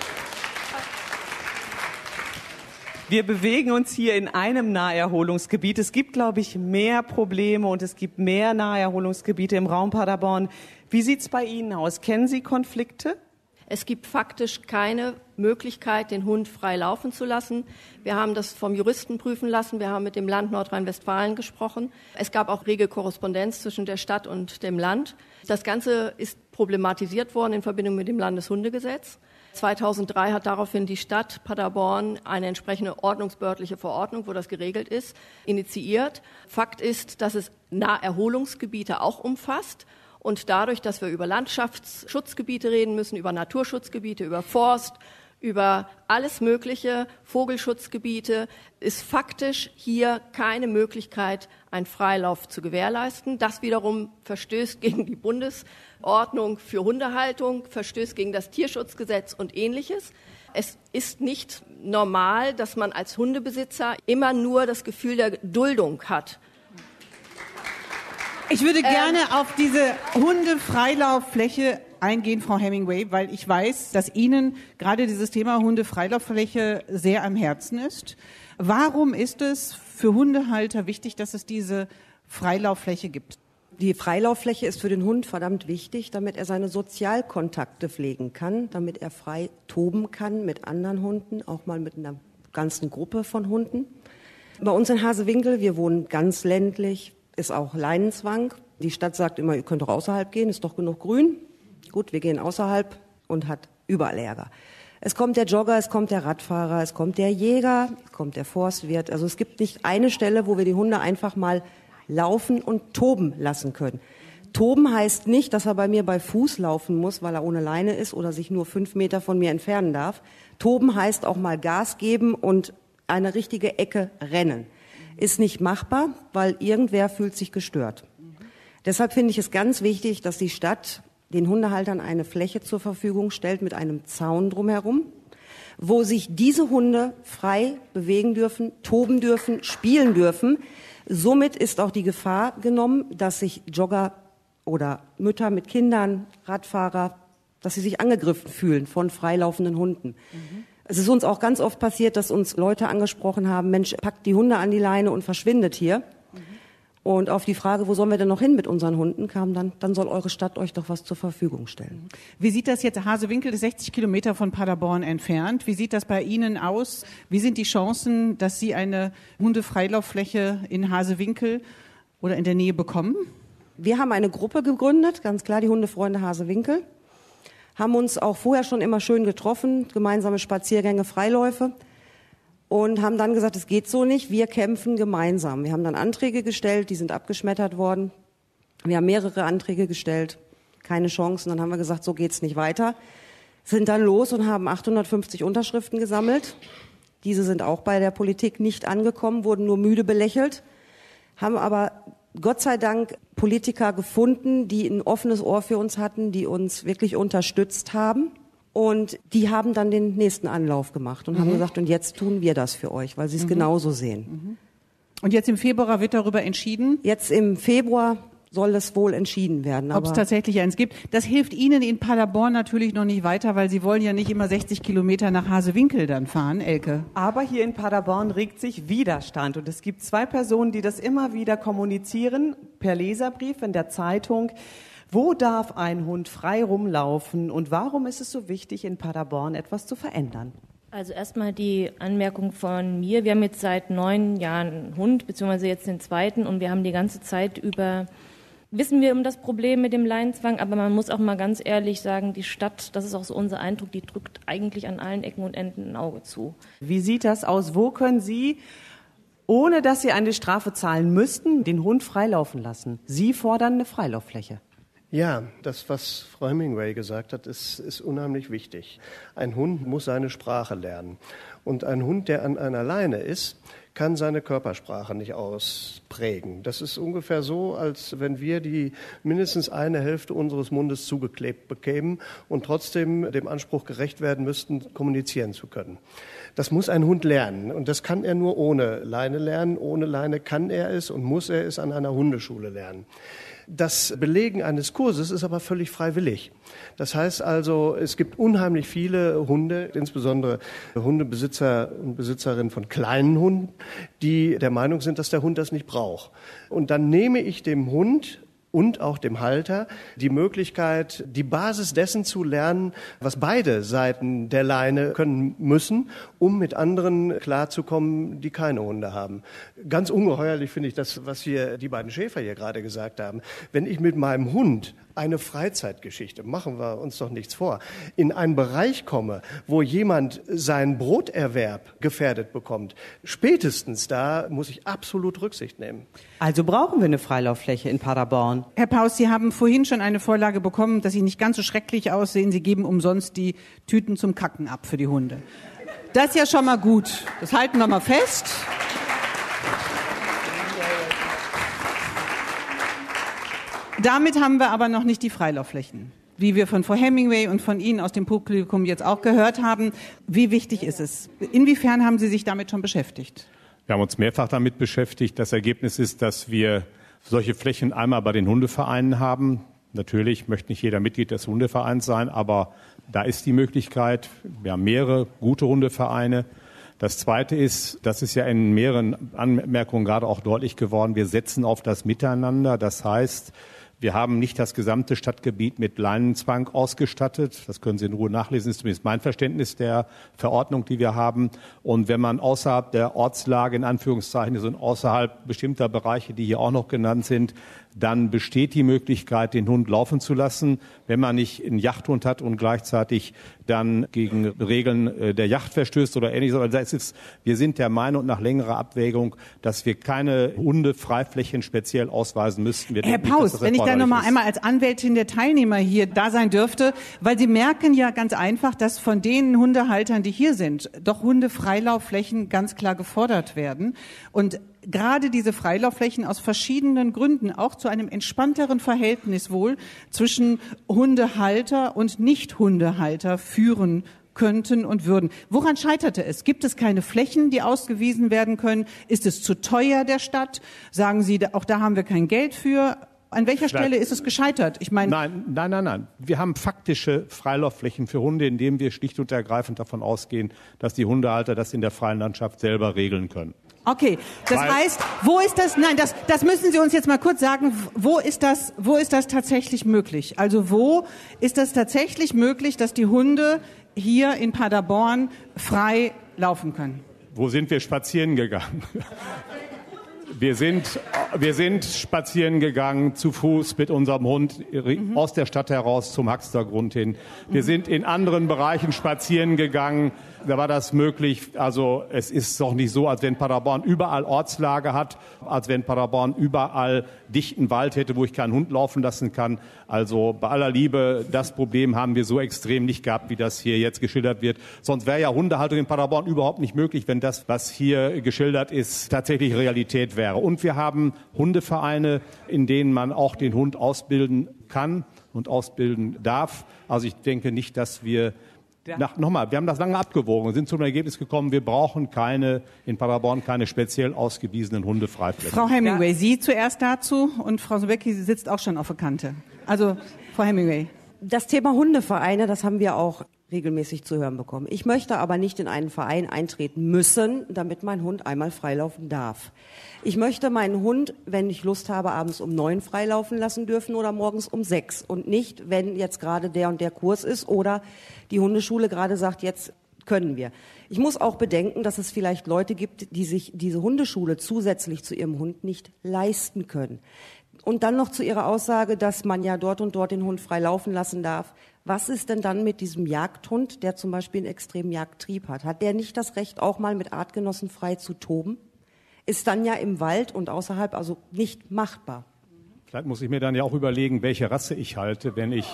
Wir bewegen uns hier in einem Naherholungsgebiet. Es gibt, glaube ich, mehr Probleme und es gibt mehr Naherholungsgebiete im Raum Paderborn. Wie sieht's bei Ihnen aus? Kennen Sie Konflikte? Es gibt faktisch keine Möglichkeit, den Hund frei laufen zu lassen. Wir haben das vom Juristen prüfen lassen. Wir haben mit dem Land Nordrhein-Westfalen gesprochen. Es gab auch rege Korrespondenz zwischen der Stadt und dem Land. Das Ganze ist problematisiert worden in Verbindung mit dem Landeshundegesetz. 2003 hat daraufhin die Stadt Paderborn eine entsprechende ordnungsbehördliche Verordnung, wo das geregelt ist, initiiert. Fakt ist, dass es Naherholungsgebiete auch umfasst. Und dadurch, dass wir über Landschaftsschutzgebiete reden müssen, über Naturschutzgebiete, über Forst, über alles Mögliche, Vogelschutzgebiete, ist faktisch hier keine Möglichkeit, einen Freilauf zu gewährleisten. Das wiederum verstößt gegen die Bundesordnung für Hundehaltung, verstößt gegen das Tierschutzgesetz und ähnliches. Es ist nicht normal, dass man als Hundebesitzer immer nur das Gefühl der Duldung hat ich würde gerne ähm, auf diese Hundefreilauffläche eingehen, Frau Hemingway, weil ich weiß, dass Ihnen gerade dieses Thema Hundefreilauffläche sehr am Herzen ist. Warum ist es für Hundehalter wichtig, dass es diese Freilauffläche gibt? Die Freilauffläche ist für den Hund verdammt wichtig, damit er seine Sozialkontakte pflegen kann, damit er frei toben kann mit anderen Hunden, auch mal mit einer ganzen Gruppe von Hunden. Bei uns in Hasewinkel, wir wohnen ganz ländlich, ist auch Leinenzwang. Die Stadt sagt immer, ihr könnt doch außerhalb gehen, ist doch genug grün. Gut, wir gehen außerhalb und hat überall Ärger. Es kommt der Jogger, es kommt der Radfahrer, es kommt der Jäger, es kommt der Forstwirt. Also es gibt nicht eine Stelle, wo wir die Hunde einfach mal laufen und toben lassen können. Toben heißt nicht, dass er bei mir bei Fuß laufen muss, weil er ohne Leine ist oder sich nur fünf Meter von mir entfernen darf. Toben heißt auch mal Gas geben und eine richtige Ecke rennen ist nicht machbar, weil irgendwer fühlt sich gestört. Deshalb finde ich es ganz wichtig, dass die Stadt den Hundehaltern eine Fläche zur Verfügung stellt mit einem Zaun drumherum, wo sich diese Hunde frei bewegen dürfen, toben dürfen, spielen dürfen. Somit ist auch die Gefahr genommen, dass sich Jogger oder Mütter mit Kindern, Radfahrer, dass sie sich angegriffen fühlen von freilaufenden Hunden. Mhm. Es ist uns auch ganz oft passiert, dass uns Leute angesprochen haben, Mensch, packt die Hunde an die Leine und verschwindet hier. Und auf die Frage, wo sollen wir denn noch hin mit unseren Hunden, kam dann, dann soll eure Stadt euch doch was zur Verfügung stellen. Wie sieht das jetzt? Hasewinkel ist 60 Kilometer von Paderborn entfernt. Wie sieht das bei Ihnen aus? Wie sind die Chancen, dass Sie eine Hundefreilauffläche in Hasewinkel oder in der Nähe bekommen? Wir haben eine Gruppe gegründet, ganz klar, die Hundefreunde Hasewinkel haben uns auch vorher schon immer schön getroffen, gemeinsame Spaziergänge, Freiläufe und haben dann gesagt, es geht so nicht, wir kämpfen gemeinsam. Wir haben dann Anträge gestellt, die sind abgeschmettert worden. Wir haben mehrere Anträge gestellt, keine Chancen. Dann haben wir gesagt, so geht's nicht weiter. Sind dann los und haben 850 Unterschriften gesammelt. Diese sind auch bei der Politik nicht angekommen, wurden nur müde belächelt, haben aber Gott sei Dank Politiker gefunden, die ein offenes Ohr für uns hatten, die uns wirklich unterstützt haben. Und die haben dann den nächsten Anlauf gemacht und mhm. haben gesagt, und jetzt tun wir das für euch, weil sie es mhm. genauso sehen. Mhm. Und jetzt im Februar wird darüber entschieden? Jetzt im Februar soll es wohl entschieden werden. Ob es tatsächlich eins gibt. Das hilft Ihnen in Paderborn natürlich noch nicht weiter, weil Sie wollen ja nicht immer 60 Kilometer nach Hasewinkel dann fahren, Elke. Aber hier in Paderborn regt sich Widerstand. Und es gibt zwei Personen, die das immer wieder kommunizieren, per Leserbrief in der Zeitung. Wo darf ein Hund frei rumlaufen und warum ist es so wichtig, in Paderborn etwas zu verändern? Also erstmal die Anmerkung von mir. Wir haben jetzt seit neun Jahren einen Hund, beziehungsweise jetzt den zweiten, und wir haben die ganze Zeit über wissen wir um das Problem mit dem Leinenzwang, aber man muss auch mal ganz ehrlich sagen, die Stadt, das ist auch so unser Eindruck, die drückt eigentlich an allen Ecken und Enden ein Auge zu. Wie sieht das aus? Wo können Sie, ohne dass Sie eine Strafe zahlen müssten, den Hund freilaufen lassen? Sie fordern eine Freilauffläche. Ja, das, was Frau Hemingway gesagt hat, ist, ist unheimlich wichtig. Ein Hund muss seine Sprache lernen. Und ein Hund, der an einer Leine ist, kann seine Körpersprache nicht ausprägen. Das ist ungefähr so, als wenn wir die mindestens eine Hälfte unseres Mundes zugeklebt bekämen und trotzdem dem Anspruch gerecht werden müssten, kommunizieren zu können. Das muss ein Hund lernen und das kann er nur ohne Leine lernen. Ohne Leine kann er es und muss er es an einer Hundeschule lernen. Das Belegen eines Kurses ist aber völlig freiwillig. Das heißt also, es gibt unheimlich viele Hunde, insbesondere Hundebesitzer und Besitzerinnen von kleinen Hunden, die der Meinung sind, dass der Hund das nicht braucht. Und dann nehme ich dem Hund und auch dem Halter die Möglichkeit, die Basis dessen zu lernen, was beide Seiten der Leine können müssen, um mit anderen klarzukommen, die keine Hunde haben. Ganz ungeheuerlich finde ich das, was hier die beiden Schäfer hier gerade gesagt haben. Wenn ich mit meinem Hund eine Freizeitgeschichte, machen wir uns doch nichts vor, in einen Bereich komme, wo jemand seinen Broterwerb gefährdet bekommt, spätestens da muss ich absolut Rücksicht nehmen. Also brauchen wir eine Freilauffläche in Paderborn. Herr Paus, Sie haben vorhin schon eine Vorlage bekommen, dass Sie nicht ganz so schrecklich aussehen. Sie geben umsonst die Tüten zum Kacken ab für die Hunde. Das ist ja schon mal gut. Das halten wir mal fest. Damit haben wir aber noch nicht die Freilaufflächen. Wie wir von Frau Hemingway und von Ihnen aus dem Publikum jetzt auch gehört haben, wie wichtig ist es? Inwiefern haben Sie sich damit schon beschäftigt? Wir haben uns mehrfach damit beschäftigt. Das Ergebnis ist, dass wir solche Flächen einmal bei den Hundevereinen haben. Natürlich möchte nicht jeder Mitglied des Hundevereins sein, aber da ist die Möglichkeit. Wir haben mehrere gute Hundevereine. Das Zweite ist, das ist ja in mehreren Anmerkungen gerade auch deutlich geworden, wir setzen auf das Miteinander. Das heißt, wir haben nicht das gesamte Stadtgebiet mit Leinenzwang ausgestattet. Das können Sie in Ruhe nachlesen, das ist zumindest mein Verständnis der Verordnung, die wir haben. Und wenn man außerhalb der Ortslage in Anführungszeichen ist und außerhalb bestimmter Bereiche, die hier auch noch genannt sind, dann besteht die Möglichkeit, den Hund laufen zu lassen, wenn man nicht einen Jachthund hat und gleichzeitig dann gegen Regeln äh, der Yacht verstößt oder ähnliches. Also das ist, wir sind der Meinung nach längerer Abwägung, dass wir keine Hundefreiflächen speziell ausweisen müssten. Wir Herr Paus, nicht, wenn ich da noch mal einmal als Anwältin der Teilnehmer hier da sein dürfte, weil Sie merken ja ganz einfach, dass von den Hundehaltern, die hier sind, doch Hundefreilaufflächen ganz klar gefordert werden. Und gerade diese Freilaufflächen aus verschiedenen Gründen auch zu einem entspannteren Verhältnis wohl zwischen Hundehalter und Nicht-Hundehalter führen könnten und würden. Woran scheiterte es? Gibt es keine Flächen, die ausgewiesen werden können? Ist es zu teuer der Stadt? Sagen Sie, auch da haben wir kein Geld für? An welcher Stelle ist es gescheitert? Ich meine nein, nein, nein, nein. Wir haben faktische Freilaufflächen für Hunde, indem wir schlicht und ergreifend davon ausgehen, dass die Hundehalter das in der freien Landschaft selber regeln können. Okay, das Weil heißt, wo ist das? Nein, das, das müssen Sie uns jetzt mal kurz sagen. Wo ist das? Wo ist das tatsächlich möglich? Also wo ist das tatsächlich möglich, dass die Hunde hier in Paderborn frei laufen können? Wo sind wir spazieren gegangen? Wir sind, wir sind spazieren gegangen zu Fuß mit unserem Hund mhm. aus der Stadt heraus zum Haxtergrund hin. Wir mhm. sind in anderen Bereichen spazieren gegangen da war das möglich. Also es ist doch nicht so, als wenn Paderborn überall Ortslage hat, als wenn Paderborn überall dichten Wald hätte, wo ich keinen Hund laufen lassen kann. Also bei aller Liebe, das Problem haben wir so extrem nicht gehabt, wie das hier jetzt geschildert wird. Sonst wäre ja Hundehaltung in Paderborn überhaupt nicht möglich, wenn das, was hier geschildert ist, tatsächlich Realität wäre. Und wir haben Hundevereine, in denen man auch den Hund ausbilden kann und ausbilden darf. Also ich denke nicht, dass wir nach, nochmal, wir haben das lange abgewogen und sind zum Ergebnis gekommen, wir brauchen keine, in Paderborn keine speziell ausgewiesenen Hundefreiflächen. Frau Hemingway. Sie zuerst dazu und Frau Sobecki sitzt auch schon auf der Kante. Also, Frau Hemingway. Das Thema Hundevereine, das haben wir auch regelmäßig zu hören bekommen. Ich möchte aber nicht in einen Verein eintreten müssen, damit mein Hund einmal freilaufen darf. Ich möchte meinen Hund, wenn ich Lust habe, abends um neun freilaufen lassen dürfen oder morgens um sechs und nicht, wenn jetzt gerade der und der Kurs ist oder die Hundeschule gerade sagt, jetzt können wir. Ich muss auch bedenken, dass es vielleicht Leute gibt, die sich diese Hundeschule zusätzlich zu ihrem Hund nicht leisten können. Und dann noch zu Ihrer Aussage, dass man ja dort und dort den Hund frei laufen lassen darf. Was ist denn dann mit diesem Jagdhund, der zum Beispiel einen extremen Jagdtrieb hat? Hat der nicht das Recht, auch mal mit Artgenossen frei zu toben? Ist dann ja im Wald und außerhalb also nicht machbar. Vielleicht muss ich mir dann ja auch überlegen, welche Rasse ich halte, wenn ich,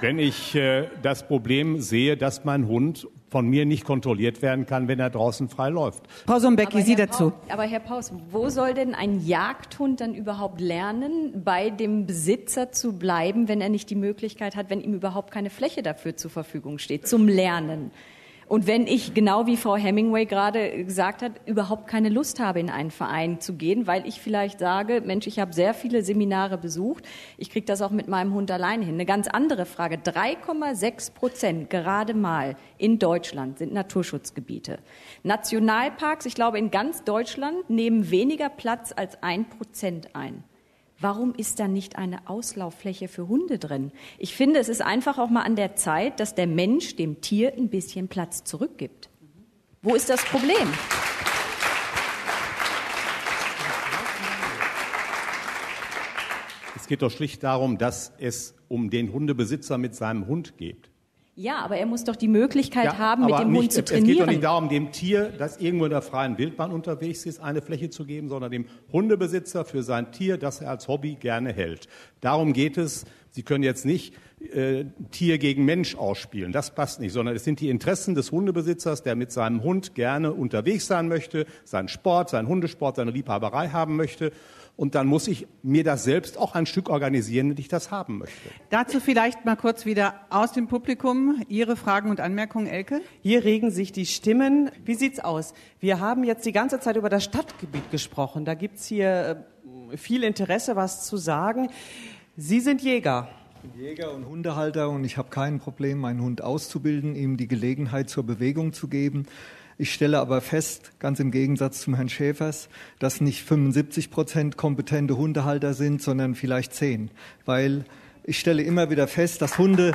wenn ich äh, das Problem sehe, dass mein Hund von mir nicht kontrolliert werden kann, wenn er draußen frei läuft. Frau Sombecki, Sie Herr dazu. Paus, aber Herr Paus, wo soll denn ein Jagdhund dann überhaupt lernen, bei dem Besitzer zu bleiben, wenn er nicht die Möglichkeit hat, wenn ihm überhaupt keine Fläche dafür zur Verfügung steht, zum Lernen? Und wenn ich, genau wie Frau Hemingway gerade gesagt hat, überhaupt keine Lust habe, in einen Verein zu gehen, weil ich vielleicht sage, Mensch, ich habe sehr viele Seminare besucht, ich kriege das auch mit meinem Hund allein hin. Eine ganz andere Frage. 3,6 Prozent gerade mal in Deutschland sind Naturschutzgebiete. Nationalparks, ich glaube, in ganz Deutschland nehmen weniger Platz als ein Prozent ein. Warum ist da nicht eine Auslauffläche für Hunde drin? Ich finde, es ist einfach auch mal an der Zeit, dass der Mensch dem Tier ein bisschen Platz zurückgibt. Wo ist das Problem? Es geht doch schlicht darum, dass es um den Hundebesitzer mit seinem Hund geht. Ja, aber er muss doch die Möglichkeit haben, mit dem nicht, Hund zu Es geht doch trainieren. nicht darum, dem Tier, das irgendwo in der freien Wildbahn unterwegs ist, eine Fläche zu geben, sondern dem Hundebesitzer für sein Tier, das er als Hobby gerne hält. Darum geht es. Sie können jetzt nicht äh, Tier gegen Mensch ausspielen. Das passt nicht, sondern es sind die Interessen des Hundebesitzers, der mit seinem Hund gerne unterwegs sein möchte, seinen Sport, seinen Hundesport, seine Liebhaberei haben möchte. Und dann muss ich mir das selbst auch ein Stück organisieren, wenn ich das haben möchte. Dazu vielleicht mal kurz wieder aus dem Publikum Ihre Fragen und Anmerkungen, Elke. Hier regen sich die Stimmen. Wie sieht's aus? Wir haben jetzt die ganze Zeit über das Stadtgebiet gesprochen. Da gibt's hier äh, viel Interesse, was zu sagen. Sie sind Jäger. Ich bin Jäger und Hundehalter und ich habe kein Problem, meinen Hund auszubilden, ihm die Gelegenheit zur Bewegung zu geben. Ich stelle aber fest, ganz im Gegensatz zum Herrn Schäfers, dass nicht 75 Prozent kompetente Hundehalter sind, sondern vielleicht 10. Weil ich stelle immer wieder fest, dass Hunde,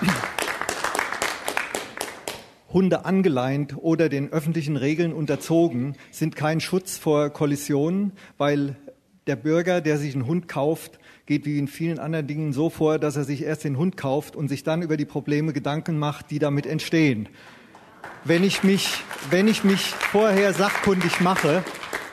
Hunde angeleint oder den öffentlichen Regeln unterzogen, sind kein Schutz vor Kollisionen, weil der Bürger, der sich einen Hund kauft, geht wie in vielen anderen Dingen so vor, dass er sich erst den Hund kauft und sich dann über die Probleme Gedanken macht, die damit entstehen. Wenn ich mich, wenn ich mich vorher sachkundig mache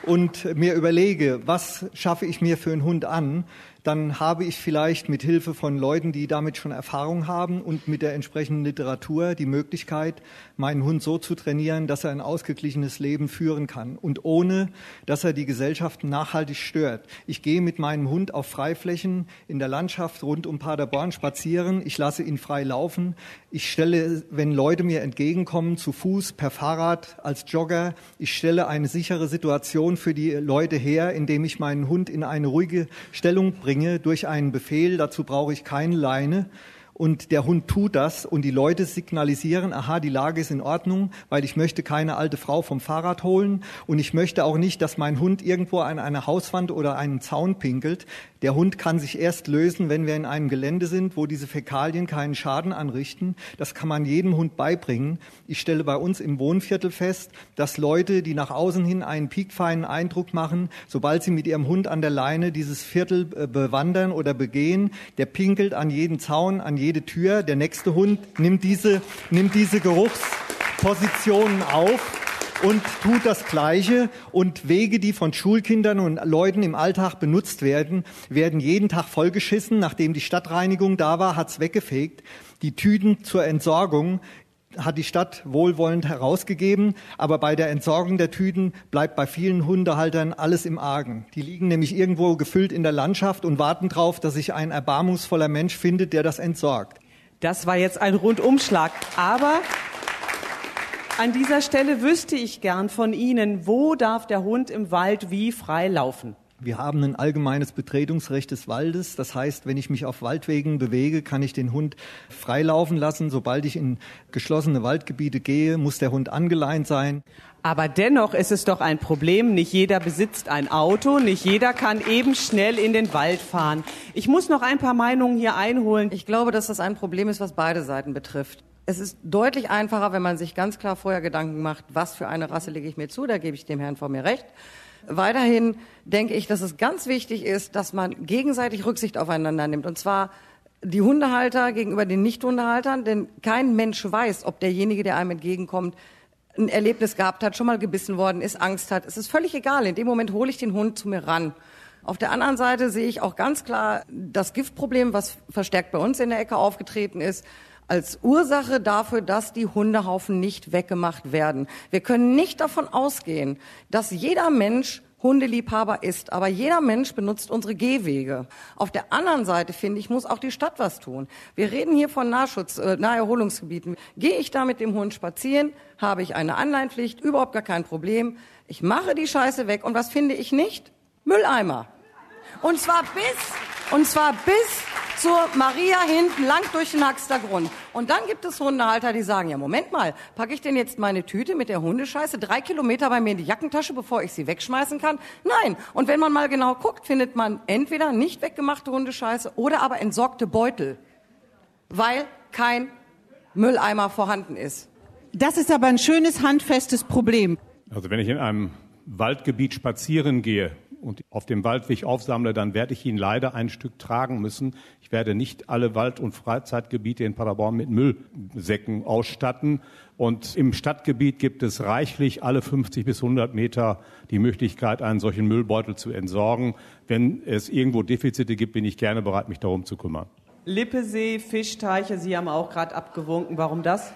und mir überlege, was schaffe ich mir für einen Hund an, dann habe ich vielleicht mit Hilfe von Leuten, die damit schon Erfahrung haben und mit der entsprechenden Literatur die Möglichkeit, meinen Hund so zu trainieren, dass er ein ausgeglichenes Leben führen kann und ohne, dass er die Gesellschaft nachhaltig stört. Ich gehe mit meinem Hund auf Freiflächen in der Landschaft rund um Paderborn spazieren. Ich lasse ihn frei laufen. Ich stelle, wenn Leute mir entgegenkommen, zu Fuß, per Fahrrad, als Jogger, ich stelle eine sichere Situation für die Leute her, indem ich meinen Hund in eine ruhige Stellung bringe durch einen Befehl. Dazu brauche ich keine Leine. Und der Hund tut das und die Leute signalisieren, aha, die Lage ist in Ordnung, weil ich möchte keine alte Frau vom Fahrrad holen und ich möchte auch nicht, dass mein Hund irgendwo an einer Hauswand oder einen Zaun pinkelt. Der Hund kann sich erst lösen, wenn wir in einem Gelände sind, wo diese Fäkalien keinen Schaden anrichten. Das kann man jedem Hund beibringen. Ich stelle bei uns im Wohnviertel fest, dass Leute, die nach außen hin einen piekfeinen Eindruck machen, sobald sie mit ihrem Hund an der Leine dieses Viertel äh, bewandern oder begehen, der pinkelt an jeden Zaun, an jede Tür. Der nächste Hund nimmt diese, nimmt diese Geruchspositionen auf und tut das Gleiche. Und Wege, die von Schulkindern und Leuten im Alltag benutzt werden, werden jeden Tag vollgeschissen. Nachdem die Stadtreinigung da war, hat's weggefegt. Die Tüten zur Entsorgung hat die Stadt wohlwollend herausgegeben, aber bei der Entsorgung der Tüten bleibt bei vielen Hundehaltern alles im Argen. Die liegen nämlich irgendwo gefüllt in der Landschaft und warten darauf, dass sich ein erbarmungsvoller Mensch findet, der das entsorgt. Das war jetzt ein Rundumschlag. Aber an dieser Stelle wüsste ich gern von Ihnen, wo darf der Hund im Wald wie frei laufen? Wir haben ein allgemeines Betretungsrecht des Waldes. Das heißt, wenn ich mich auf Waldwegen bewege, kann ich den Hund freilaufen lassen. Sobald ich in geschlossene Waldgebiete gehe, muss der Hund angeleint sein. Aber dennoch ist es doch ein Problem. Nicht jeder besitzt ein Auto, nicht jeder kann eben schnell in den Wald fahren. Ich muss noch ein paar Meinungen hier einholen. Ich glaube, dass das ein Problem ist, was beide Seiten betrifft. Es ist deutlich einfacher, wenn man sich ganz klar vorher Gedanken macht, was für eine Rasse lege ich mir zu. Da gebe ich dem Herrn vor mir recht. Weiterhin denke ich, dass es ganz wichtig ist, dass man gegenseitig Rücksicht aufeinander nimmt. Und zwar die Hundehalter gegenüber den Nicht-Hundehaltern, denn kein Mensch weiß, ob derjenige, der einem entgegenkommt, ein Erlebnis gehabt hat, schon mal gebissen worden ist, Angst hat. Es ist völlig egal. In dem Moment hole ich den Hund zu mir ran. Auf der anderen Seite sehe ich auch ganz klar das Giftproblem, was verstärkt bei uns in der Ecke aufgetreten ist, als Ursache dafür, dass die Hundehaufen nicht weggemacht werden. Wir können nicht davon ausgehen, dass jeder Mensch Hundeliebhaber ist. Aber jeder Mensch benutzt unsere Gehwege. Auf der anderen Seite, finde ich, muss auch die Stadt was tun. Wir reden hier von Nahschutz, äh, Naherholungsgebieten. Gehe ich da mit dem Hund spazieren, habe ich eine Anleihenpflicht, überhaupt gar kein Problem. Ich mache die Scheiße weg. Und was finde ich nicht? Mülleimer. Und zwar bis, und zwar bis zur Maria hinten lang durch den Haxter Grund. Und dann gibt es Hundehalter, die sagen, ja, Moment mal, packe ich denn jetzt meine Tüte mit der Hundescheiße drei Kilometer bei mir in die Jackentasche, bevor ich sie wegschmeißen kann? Nein. Und wenn man mal genau guckt, findet man entweder nicht weggemachte Hundescheiße oder aber entsorgte Beutel, weil kein Mülleimer vorhanden ist. Das ist aber ein schönes, handfestes Problem. Also wenn ich in einem Waldgebiet spazieren gehe, und auf dem Waldweg aufsammle, dann werde ich ihn leider ein Stück tragen müssen. Ich werde nicht alle Wald- und Freizeitgebiete in Paderborn mit Müllsäcken ausstatten. Und im Stadtgebiet gibt es reichlich alle 50 bis 100 Meter die Möglichkeit, einen solchen Müllbeutel zu entsorgen. Wenn es irgendwo Defizite gibt, bin ich gerne bereit, mich darum zu kümmern. Lippesee, Fischteiche, Sie haben auch gerade abgewunken. Warum das?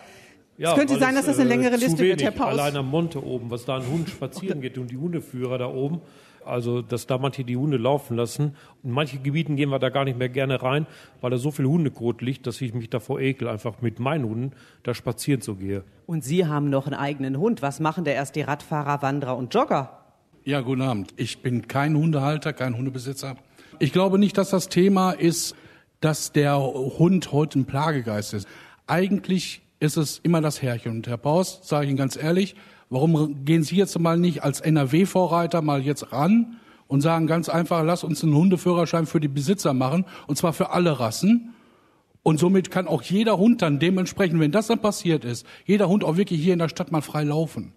Ja, es könnte sein, dass das eine längere äh, Liste wenig, wird, Herr Paus. Allein am Monte oben, was da ein Hund spazieren geht und die Hundeführer da oben. Also, dass da manche die Hunde laufen lassen. In manchen Gebieten gehen wir da gar nicht mehr gerne rein, weil da so viel Hundekot liegt, dass ich mich davor ekel, einfach mit meinen Hunden da spazieren zu gehen. Und Sie haben noch einen eigenen Hund. Was machen da erst die Radfahrer, Wanderer und Jogger? Ja, guten Abend. Ich bin kein Hundehalter, kein Hundebesitzer. Ich glaube nicht, dass das Thema ist, dass der Hund heute ein Plagegeist ist. Eigentlich ist es immer das Herrchen. Und Herr Paus, sage ich Ihnen ganz ehrlich, warum gehen Sie jetzt mal nicht als NRW-Vorreiter mal jetzt ran und sagen ganz einfach, lass uns einen Hundeführerschein für die Besitzer machen, und zwar für alle Rassen. Und somit kann auch jeder Hund dann dementsprechend, wenn das dann passiert ist, jeder Hund auch wirklich hier in der Stadt mal frei laufen.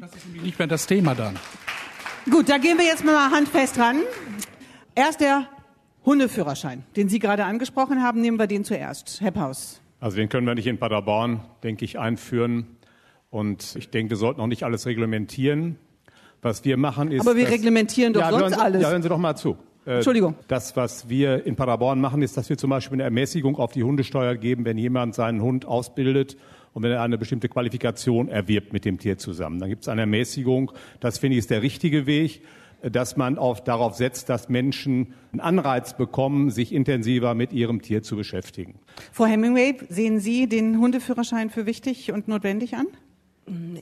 Das ist nämlich nicht mehr das Thema dann. Gut, da gehen wir jetzt mal handfest ran. Erst der Hundeführerschein, den Sie gerade angesprochen haben, nehmen wir den zuerst. Herr Paus. Also den können wir nicht in Paderborn, denke ich, einführen. Und ich denke, wir sollten auch nicht alles reglementieren. Was wir machen ist. Aber wir dass- reglementieren doch ja, sonst hören Sie, alles. Ja, hören Sie doch mal zu. Äh, Entschuldigung. Das, was wir in Paderborn machen, ist, dass wir zum Beispiel eine Ermäßigung auf die Hundesteuer geben, wenn jemand seinen Hund ausbildet und wenn er eine bestimmte Qualifikation erwirbt mit dem Tier zusammen. Dann gibt es eine Ermäßigung. Das finde ich ist der richtige Weg, dass man auf, darauf setzt, dass Menschen einen Anreiz bekommen, sich intensiver mit ihrem Tier zu beschäftigen. Frau Hemingway, sehen Sie den Hundeführerschein für wichtig und notwendig an?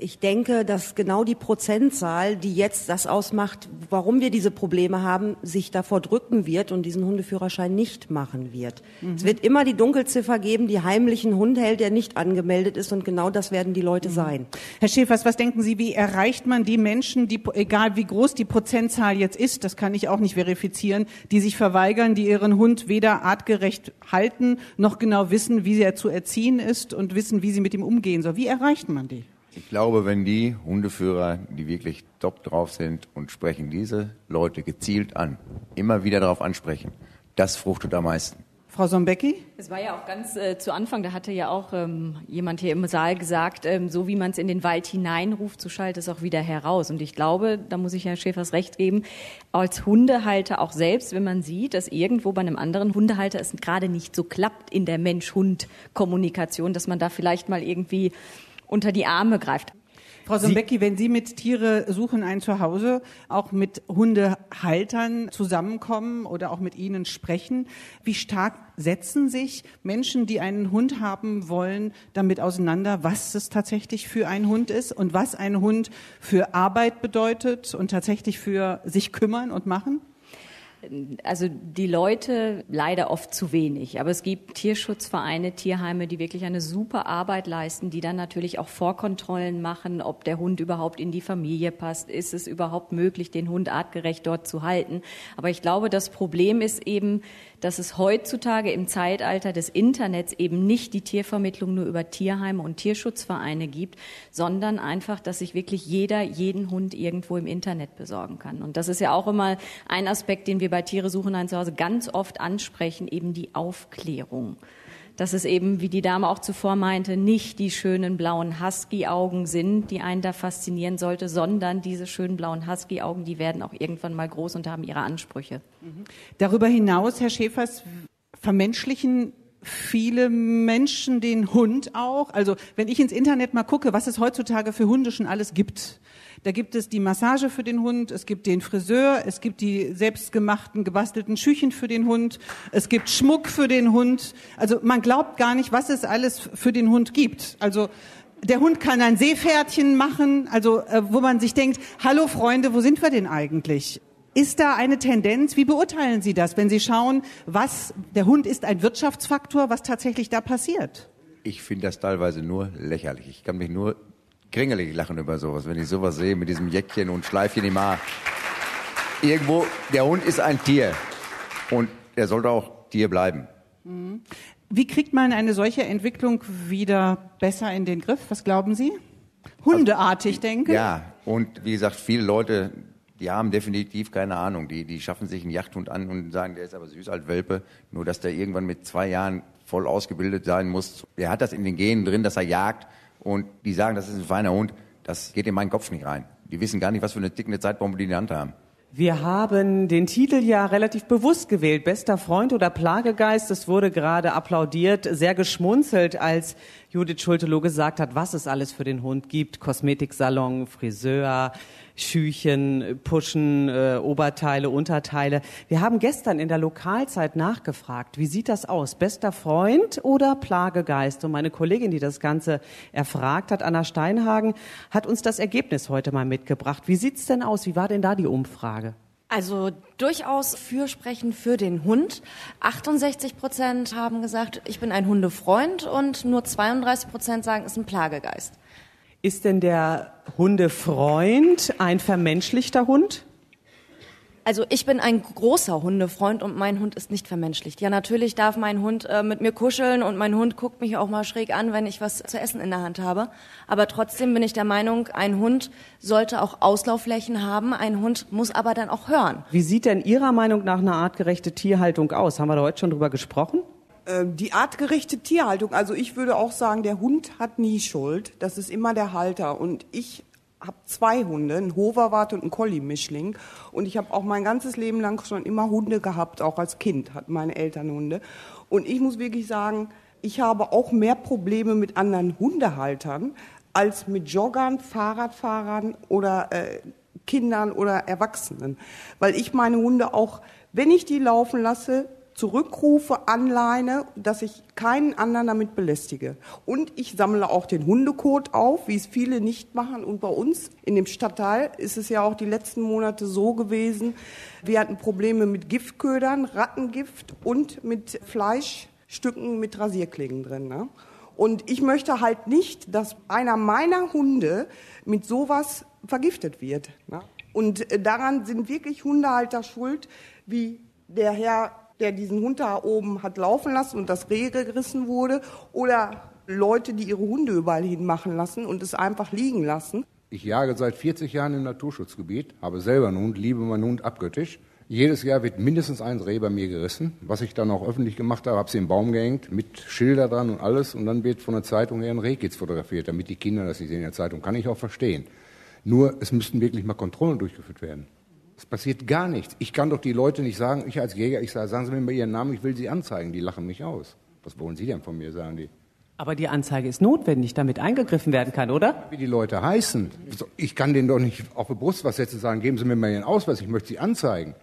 Ich denke, dass genau die Prozentzahl, die jetzt das ausmacht, warum wir diese Probleme haben, sich davor drücken wird und diesen Hundeführerschein nicht machen wird. Mhm. Es wird immer die Dunkelziffer geben, die heimlich einen Hund hält, der nicht angemeldet ist und genau das werden die Leute sein. Herr Schäfers, was denken Sie, wie erreicht man die Menschen, die, egal wie groß die Prozentzahl jetzt ist, das kann ich auch nicht verifizieren, die sich verweigern, die ihren Hund weder artgerecht halten, noch genau wissen, wie er zu erziehen ist und wissen, wie sie mit ihm umgehen soll. Wie erreicht man die? Ich glaube, wenn die Hundeführer, die wirklich top drauf sind und sprechen diese Leute gezielt an, immer wieder darauf ansprechen, das fruchtet am meisten. Frau Sombecki? Es war ja auch ganz äh, zu Anfang, da hatte ja auch ähm, jemand hier im Saal gesagt, ähm, so wie man es in den Wald hineinruft, so schallt es auch wieder heraus. Und ich glaube, da muss ich Herrn Schäfers recht geben, als Hundehalter auch selbst, wenn man sieht, dass irgendwo bei einem anderen Hundehalter es gerade nicht so klappt in der Mensch-Hund-Kommunikation, dass man da vielleicht mal irgendwie unter die Arme greift. Frau Sombecki, wenn Sie mit Tiere suchen ein Zuhause, auch mit Hundehaltern zusammenkommen oder auch mit ihnen sprechen, wie stark setzen sich Menschen, die einen Hund haben wollen, damit auseinander, was es tatsächlich für ein Hund ist und was ein Hund für Arbeit bedeutet und tatsächlich für sich kümmern und machen? Also die Leute leider oft zu wenig. Aber es gibt Tierschutzvereine, Tierheime, die wirklich eine super Arbeit leisten, die dann natürlich auch Vorkontrollen machen, ob der Hund überhaupt in die Familie passt. Ist es überhaupt möglich, den Hund artgerecht dort zu halten? Aber ich glaube, das Problem ist eben, dass es heutzutage im Zeitalter des Internets eben nicht die Tiervermittlung nur über Tierheime und Tierschutzvereine gibt, sondern einfach, dass sich wirklich jeder jeden Hund irgendwo im Internet besorgen kann. Und das ist ja auch immer ein Aspekt, den wir bei Tiere suchen ein Zuhause ganz oft ansprechen, eben die Aufklärung. Dass es eben, wie die Dame auch zuvor meinte, nicht die schönen blauen Husky-Augen sind, die einen da faszinieren sollte, sondern diese schönen blauen Husky-Augen, die werden auch irgendwann mal groß und haben ihre Ansprüche. Darüber hinaus, Herr Schäfers, vermenschlichen viele Menschen den Hund auch. Also wenn ich ins Internet mal gucke, was es heutzutage für Hunde schon alles gibt. Da gibt es die Massage für den Hund, es gibt den Friseur, es gibt die selbstgemachten, gebastelten Schüchen für den Hund, es gibt Schmuck für den Hund. Also man glaubt gar nicht, was es alles für den Hund gibt. Also der Hund kann ein Seepferdchen machen, also äh, wo man sich denkt, hallo Freunde, wo sind wir denn eigentlich? Ist da eine Tendenz? Wie beurteilen Sie das, wenn Sie schauen, was der Hund ist ein Wirtschaftsfaktor, was tatsächlich da passiert? Ich finde das teilweise nur lächerlich. Ich kann mich nur kringelig lachen über sowas, wenn ich sowas sehe mit diesem Jäckchen und Schleifchen im Haar. Irgendwo, der Hund ist ein Tier und er sollte auch Tier bleiben. Wie kriegt man eine solche Entwicklung wieder besser in den Griff? Was glauben Sie? Hundeartig denken? Ja, und wie gesagt, viele Leute, die haben definitiv keine Ahnung. Die, die schaffen sich einen Jagdhund an und sagen, der ist aber süß als Welpe. Nur, dass der irgendwann mit zwei Jahren voll ausgebildet sein muss. Der hat das in den Genen drin, dass er jagt. Und die sagen, das ist ein feiner Hund. Das geht in meinen Kopf nicht rein. Die wissen gar nicht, was für eine tickende Zeitbombe die in der Hand haben. Wir haben den Titel ja relativ bewusst gewählt. Bester Freund oder Plagegeist. Es wurde gerade applaudiert, sehr geschmunzelt, als Judith Schulteloh gesagt hat, was es alles für den Hund gibt. Kosmetiksalon, Friseur, Schüchen, Puschen, äh, Oberteile, Unterteile. Wir haben gestern in der Lokalzeit nachgefragt, wie sieht das aus? Bester Freund oder Plagegeist? Und meine Kollegin, die das Ganze erfragt hat, Anna Steinhagen, hat uns das Ergebnis heute mal mitgebracht. Wie sieht's denn aus? Wie war denn da die Umfrage? Also durchaus fürsprechen für den Hund. 68 Prozent haben gesagt, ich bin ein Hundefreund und nur 32 Prozent sagen, es ist ein Plagegeist. Ist denn der Hundefreund ein vermenschlichter Hund? Also ich bin ein großer Hundefreund und mein Hund ist nicht vermenschlicht. Ja, natürlich darf mein Hund äh, mit mir kuscheln und mein Hund guckt mich auch mal schräg an, wenn ich was zu essen in der Hand habe. Aber trotzdem bin ich der Meinung, ein Hund sollte auch Auslaufflächen haben. Ein Hund muss aber dann auch hören. Wie sieht denn Ihrer Meinung nach eine artgerechte Tierhaltung aus? Haben wir da heute schon drüber gesprochen? Ähm, Die artgerechte Tierhaltung, also ich würde auch sagen, der Hund hat nie Schuld. Das ist immer der Halter. Und ich habe zwei Hunde, einen Hoverwart und einen Collie-Mischling. Und ich habe auch mein ganzes Leben lang schon immer Hunde gehabt, auch als Kind hatten meine Eltern Hunde. Und ich muss wirklich sagen, ich habe auch mehr Probleme mit anderen Hundehaltern als mit Joggern, Fahrradfahrern oder äh, Kindern oder Erwachsenen. Weil ich meine Hunde auch, wenn ich die laufen lasse, zurückrufe, anleine, dass ich keinen anderen damit belästige. Und ich sammle auch den Hundekot auf, wie es viele nicht machen. Und bei uns in dem Stadtteil ist es ja auch die letzten Monate so gewesen, wir hatten Probleme mit Giftködern, Rattengift und mit Fleischstücken mit Rasierklingen drin. Ne? Und ich möchte halt nicht, dass einer meiner Hunde mit sowas vergiftet wird. Ne? Und äh, daran sind wirklich Hundehalter schuld, wie der Herr der diesen Hund da oben hat laufen lassen und das Reh gerissen wurde oder Leute, die ihre Hunde überall hinmachen lassen und es einfach liegen lassen. Ich jage seit 40 Jahren im Naturschutzgebiet, habe selber einen Hund, liebe meinen Hund abgöttisch. Jedes Jahr wird mindestens ein Reh bei mir gerissen, was ich dann auch öffentlich gemacht habe, habe sie im Baum gehängt, mit Schilder dran und alles. Und dann wird von der Zeitung her ein Rehkitz fotografiert, damit die Kinder das nicht sehen in der Zeitung. Kann ich auch verstehen. Nur, es müssten wirklich mal Kontrollen durchgeführt werden. Es passiert gar nichts. Ich kann doch die Leute nicht sagen, ich als Jäger, ich sage, sagen Sie mir mal Ihren Namen, ich will Sie anzeigen. Die lachen mich aus. Was wollen Sie denn von mir, sagen die. Aber die Anzeige ist notwendig, damit eingegriffen werden kann, oder? Wie die Leute heißen. Ich kann denen doch nicht auf die Brust was setzen und sagen, geben Sie mir mal Ihren Ausweis, ich möchte Sie anzeigen.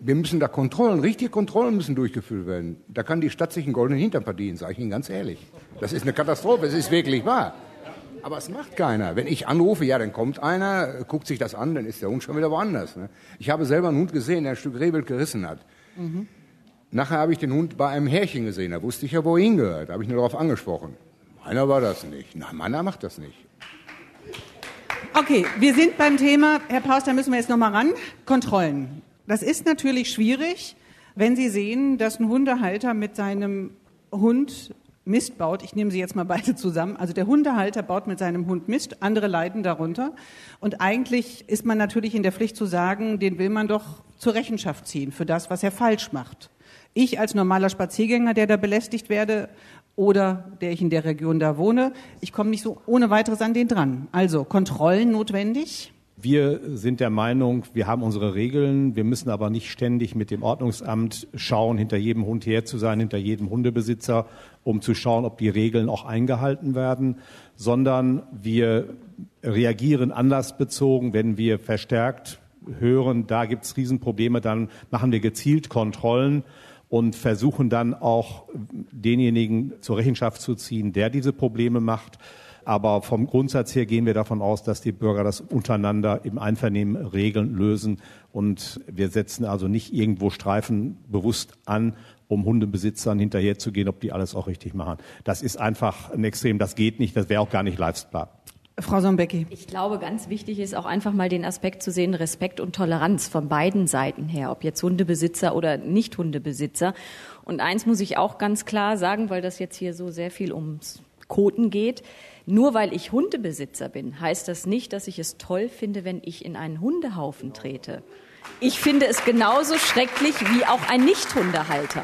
Wir müssen da Kontrollen, richtige Kontrollen müssen durchgeführt werden. Da kann die Stadt sich einen goldenen Hintern verdienen, sage ich Ihnen ganz ehrlich. Das ist eine Katastrophe, es ist wirklich wahr. Aber es macht keiner. Wenn ich anrufe, ja, dann kommt einer, guckt sich das an, dann ist der Hund schon wieder woanders. Ne? Ich habe selber einen Hund gesehen, der ein Stück Rehwild gerissen hat. Mhm. Nachher habe ich den Hund bei einem Härchen gesehen, da wusste ich ja, wo er hingehört. Da habe ich nur darauf angesprochen. Meiner war das nicht. Nein, meiner macht das nicht. Okay, wir sind beim Thema, Herr Paus, da müssen wir jetzt nochmal ran, Kontrollen. Das ist natürlich schwierig, wenn Sie sehen, dass ein Hundehalter mit seinem Hund Mist baut. Ich nehme sie jetzt mal beide zusammen. Also der Hundehalter baut mit seinem Hund Mist, andere leiden darunter. Und eigentlich ist man natürlich in der Pflicht zu sagen, den will man doch zur Rechenschaft ziehen für das, was er falsch macht. Ich als normaler Spaziergänger, der da belästigt werde, oder der ich in der Region da wohne, ich komme nicht so ohne weiteres an den dran. Also Kontrollen notwendig. Wir sind der Meinung, wir haben unsere Regeln. Wir müssen aber nicht ständig mit dem Ordnungsamt schauen, hinter jedem Hund her zu sein, hinter jedem Hundebesitzer, um zu schauen, ob die Regeln auch eingehalten werden, sondern wir reagieren anlassbezogen, wenn wir verstärkt hören, da gibt es Riesenprobleme, dann machen wir gezielt Kontrollen und versuchen dann auch denjenigen zur Rechenschaft zu ziehen, der diese Probleme macht. Aber vom Grundsatz her gehen wir davon aus, dass die Bürger das untereinander im Einvernehmen regeln, lösen. Und wir setzen also nicht irgendwo Streifen bewusst an, um Hundebesitzern hinterherzugehen, ob die alles auch richtig machen. Das ist einfach ein Extrem. Das geht nicht. Das wäre auch gar nicht leistbar. Frau Sombecki. Ich glaube, ganz wichtig ist auch einfach mal den Aspekt zu sehen, Respekt und Toleranz von beiden Seiten her, ob jetzt Hundebesitzer oder Nicht-Hundebesitzer. Und eins muss ich auch ganz klar sagen, weil das jetzt hier so sehr viel ums Koten geht. Nur weil ich Hundebesitzer bin, heißt das nicht, dass ich es toll finde, wenn ich in einen Hundehaufen trete. Ich finde es genauso schrecklich wie auch ein Nicht-Hundehalter.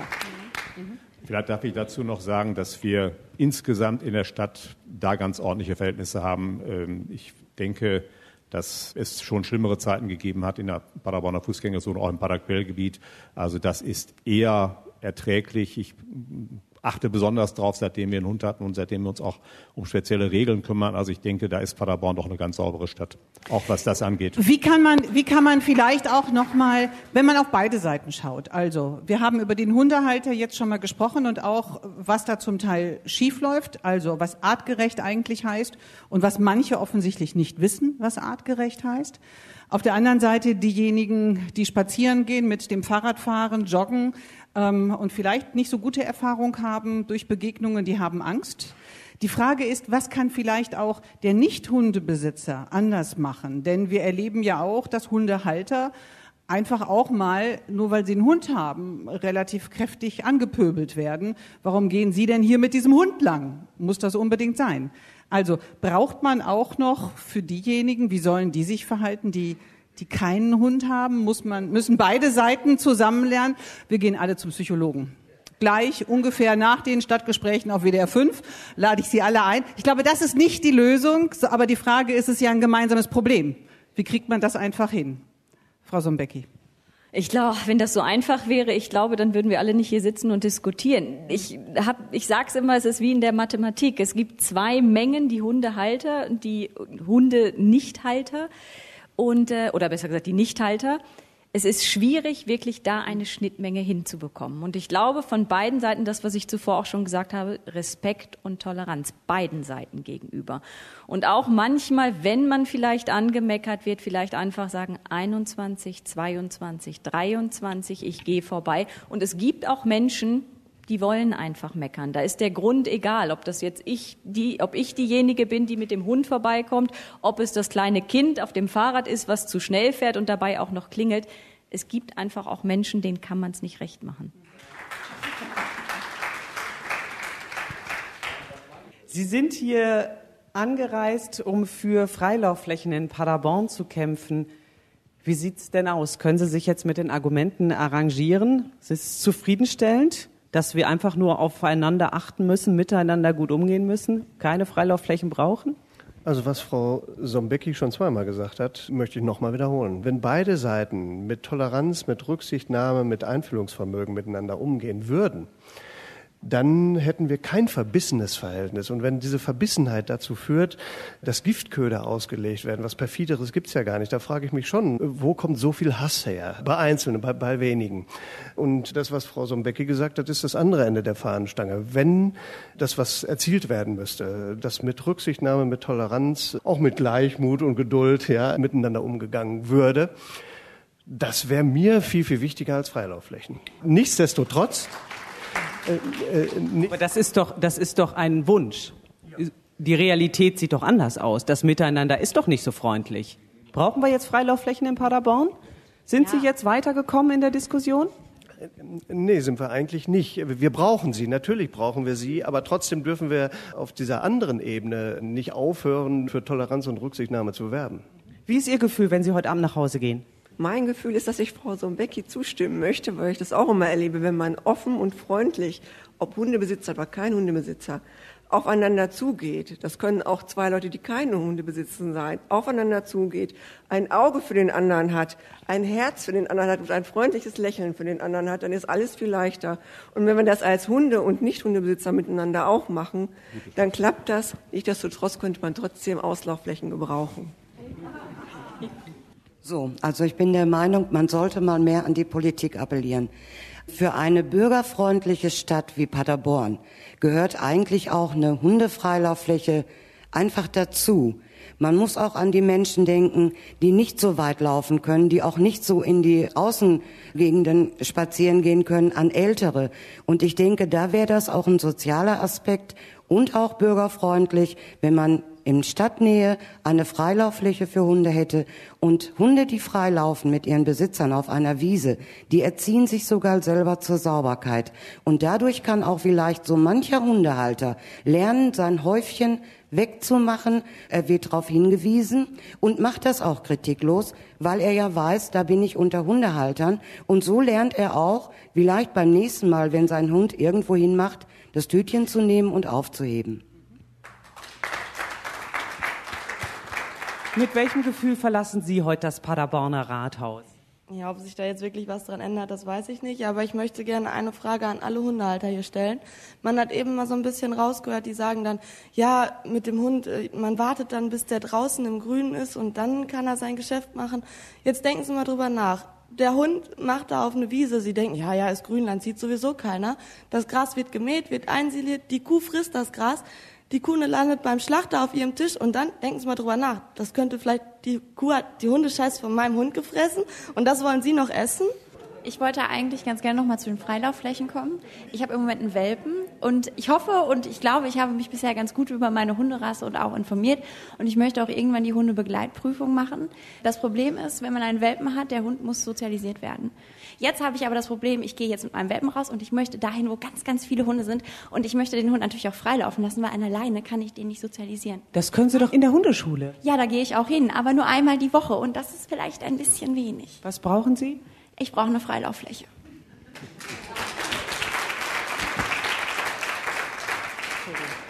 Vielleicht darf ich dazu noch sagen, dass wir insgesamt in der Stadt da ganz ordentliche Verhältnisse haben. Ähm, ich denke, dass es schon schlimmere Zeiten gegeben hat in der Paderborner Fußgängerzone, auch im Paderquellgebiet. Also das ist eher erträglich. Ich achte besonders darauf, seitdem wir einen Hund hatten und seitdem wir uns auch um spezielle Regeln kümmern. Also ich denke, da ist Paderborn doch eine ganz saubere Stadt, auch was das angeht. Wie kann man, wie kann man vielleicht auch noch mal, wenn man auf beide Seiten schaut. Also wir haben über den Hundehalter jetzt schon mal gesprochen und auch was da zum Teil schief läuft. Also was artgerecht eigentlich heißt und was manche offensichtlich nicht wissen, was artgerecht heißt. Auf der anderen Seite diejenigen, die spazieren gehen, mit dem Fahrrad fahren, joggen ähm, und vielleicht nicht so gute Erfahrung haben durch Begegnungen, die haben Angst. Die Frage ist, was kann vielleicht auch der Nicht-Hundebesitzer anders machen? Denn wir erleben ja auch, dass Hundehalter einfach auch mal, nur weil sie einen Hund haben, relativ kräftig angepöbelt werden. Warum gehen Sie denn hier mit diesem Hund lang? Muss das unbedingt sein? Also braucht man auch noch für diejenigen, wie sollen die sich verhalten, die die keinen Hund haben, muss man, müssen beide Seiten zusammen lernen. Wir gehen alle zum Psychologen. Gleich ungefähr nach den Stadtgesprächen auf WDR 5 lade ich Sie alle ein. Ich glaube, das ist nicht die Lösung, aber die Frage ist, es ist ja ein gemeinsames Problem. Wie kriegt man das einfach hin? Frau Sombecki. Ich glaube, wenn das so einfach wäre, ich glaube, dann würden wir alle nicht hier sitzen und diskutieren. Ich hab, ich sag's immer, es ist wie in der Mathematik. Es gibt zwei Mengen, die Hundehalter und die Hunde-Nichthalter und äh, oder besser gesagt die Nichthalter. Es ist schwierig, wirklich da eine Schnittmenge hinzubekommen. Und ich glaube von beiden Seiten, das, was ich zuvor auch schon gesagt habe, Respekt und Toleranz beiden Seiten gegenüber. Und auch manchmal, wenn man vielleicht angemeckert wird, vielleicht einfach sagen 21, 22, 23, ich gehe vorbei. Und es gibt auch Menschen, die wollen einfach meckern. Da ist der Grund egal, ob das jetzt ich, die, ob ich diejenige bin, die mit dem Hund vorbeikommt, ob es das kleine Kind auf dem Fahrrad ist, was zu schnell fährt und dabei auch noch klingelt. Es gibt einfach auch Menschen, denen kann man es nicht recht machen. Sie sind hier angereist, um für Freilaufflächen in Paderborn zu kämpfen. Wie sieht es denn aus? Können Sie sich jetzt mit den Argumenten arrangieren? Ist es zufriedenstellend? Dass wir einfach nur aufeinander achten müssen, miteinander gut umgehen müssen, keine Freilaufflächen brauchen? Also was Frau Sombecki schon zweimal gesagt hat, möchte ich nochmal wiederholen. Wenn beide Seiten mit Toleranz, mit Rücksichtnahme, mit Einfühlungsvermögen miteinander umgehen würden, dann hätten wir kein verbissenes Verhältnis. Und wenn diese Verbissenheit dazu führt, dass Giftköder ausgelegt werden, was perfideres gibt's ja gar nicht, da frage ich mich schon, wo kommt so viel Hass her? Bei Einzelnen, bei, bei wenigen. Und das, was Frau Sombecki gesagt hat, ist das andere Ende der Fahnenstange. Wenn das, was erzielt werden müsste, dass mit Rücksichtnahme, mit Toleranz, auch mit Gleichmut und Geduld ja, miteinander umgegangen würde, das wäre mir viel, viel wichtiger als Freilaufflächen. Nichtsdestotrotz, äh, äh, Aber das ist doch, das ist doch ein Wunsch. Die Realität sieht doch anders aus. Das Miteinander ist doch nicht so freundlich. Brauchen wir jetzt Freilaufflächen in Paderborn? Sind ja. Sie jetzt weitergekommen in der Diskussion? Nee, sind wir eigentlich nicht. Wir brauchen sie, natürlich brauchen wir sie, aber trotzdem dürfen wir auf dieser anderen Ebene nicht aufhören, für Toleranz und Rücksichtnahme zu werben. Wie ist Ihr Gefühl, wenn Sie heute Abend nach Hause gehen? Mein Gefühl ist, dass ich Frau Sombecki zustimmen möchte, weil ich das auch immer erlebe, wenn man offen und freundlich, ob Hundebesitzer oder kein Hundebesitzer, aufeinander zugeht. Das können auch zwei Leute, die keine Hunde besitzen, sein. Aufeinander zugeht, ein Auge für den anderen hat, ein Herz für den anderen hat und ein freundliches Lächeln für den anderen hat, dann ist alles viel leichter. Und wenn wir das als Hunde- und Nicht-Hundebesitzer miteinander auch machen, dann klappt das. Nichtsdestotrotz könnte man trotzdem Auslaufflächen gebrauchen. So, also ich bin der Meinung, man sollte mal mehr an die Politik appellieren. Für eine bürgerfreundliche Stadt wie Paderborn gehört eigentlich auch eine Hundefreilauffläche einfach dazu. Man muss auch an die Menschen denken, die nicht so weit laufen können, die auch nicht so in die Außengegenden spazieren gehen können, an Ältere. Und ich denke, da wäre das auch ein sozialer Aspekt und auch bürgerfreundlich, wenn man in Stadtnähe eine Freilauffläche für Hunde hätte und Hunde, die freilaufen mit ihren Besitzern auf einer Wiese, die erziehen sich sogar selber zur Sauberkeit. Und dadurch kann auch vielleicht so mancher Hundehalter lernen, sein Häufchen wegzumachen. Er wird darauf hingewiesen und macht das auch kritiklos, weil er ja weiß, da bin ich unter Hundehaltern. Und so lernt er auch, vielleicht beim nächsten Mal, wenn sein Hund irgendwo hinmacht, das Tütchen zu nehmen und aufzuheben. Mit welchem Gefühl verlassen Sie heute das Paderborner Rathaus? Ja, ob sich da jetzt wirklich was dran ändert, das weiß ich nicht. Aber ich möchte gerne eine Frage an alle Hundehalter hier stellen. Man hat eben mal so ein bisschen rausgehört, die sagen dann, ja, mit dem Hund, äh, man wartet dann, bis der draußen im Grünen ist und dann kann er sein Geschäft machen. Jetzt denken Sie mal drüber nach. Der Hund macht da auf eine Wiese. Sie denken, ja, ja, ist Grünland, sieht sowieso keiner. Das Gras wird gemäht, wird einsiliert, die Kuh frisst das Gras die Kuh landet beim Schlachter auf ihrem Tisch und dann denken Sie mal drüber nach. Das könnte vielleicht, die Kuh hat die Hundescheiße von meinem Hund gefressen und das wollen Sie noch essen? Ich wollte eigentlich ganz gerne nochmal zu den Freilaufflächen kommen. Ich habe im Moment einen Welpen und ich hoffe und ich glaube, ich habe mich bisher ganz gut über meine Hunderasse und auch informiert und ich möchte auch irgendwann die Hundebegleitprüfung machen. Das Problem ist, wenn man einen Welpen hat, der Hund muss sozialisiert werden. Jetzt habe ich aber das Problem, ich gehe jetzt mit meinem Welpen raus und ich möchte dahin, wo ganz, ganz viele Hunde sind und ich möchte den Hund natürlich auch freilaufen lassen, weil an alleine kann ich den nicht sozialisieren. Das können Sie doch in der Hundeschule. Ja, da gehe ich auch hin, aber nur einmal die Woche und das ist vielleicht ein bisschen wenig. Was brauchen Sie? Ich brauche eine Freilauffläche.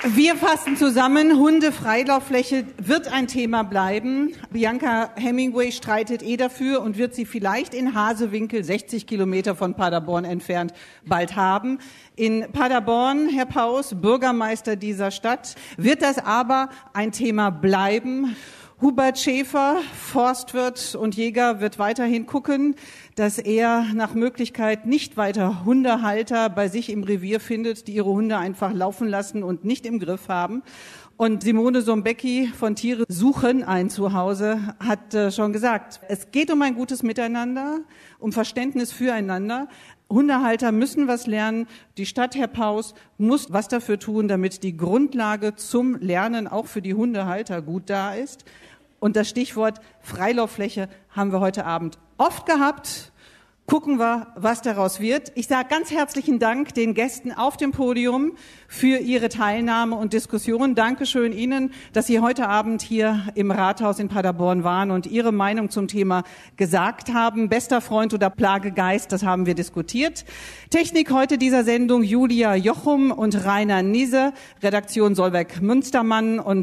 Wir fassen zusammen, Hunde-Freilauffläche wird ein Thema bleiben. Bianca Hemingway streitet eh dafür und wird sie vielleicht in Hasewinkel, 60 Kilometer von Paderborn entfernt, bald haben. In Paderborn, Herr Paus, Bürgermeister dieser Stadt, wird das aber ein Thema bleiben. Hubert Schäfer, Forstwirt und Jäger, wird weiterhin gucken, dass er nach Möglichkeit nicht weiter Hundehalter bei sich im Revier findet, die ihre Hunde einfach laufen lassen und nicht im Griff haben. Und Simone Sombecki von Tiere suchen ein Zuhause hat äh, schon gesagt, es geht um ein gutes Miteinander, um Verständnis füreinander. Hundehalter müssen was lernen. Die Stadt, Herr Paus, muss was dafür tun, damit die Grundlage zum Lernen auch für die Hundehalter gut da ist. Und das Stichwort Freilauffläche haben wir heute Abend oft gehabt. Gucken wir, was daraus wird. Ich sage ganz herzlichen Dank den Gästen auf dem Podium für ihre Teilnahme und Diskussion. Dankeschön Ihnen, dass Sie heute Abend hier im Rathaus in Paderborn waren und Ihre Meinung zum Thema gesagt haben. Bester Freund oder Plagegeist, das haben wir diskutiert. Technik heute dieser Sendung Julia Jochum und Rainer Niese, Redaktion Solveig Münstermann und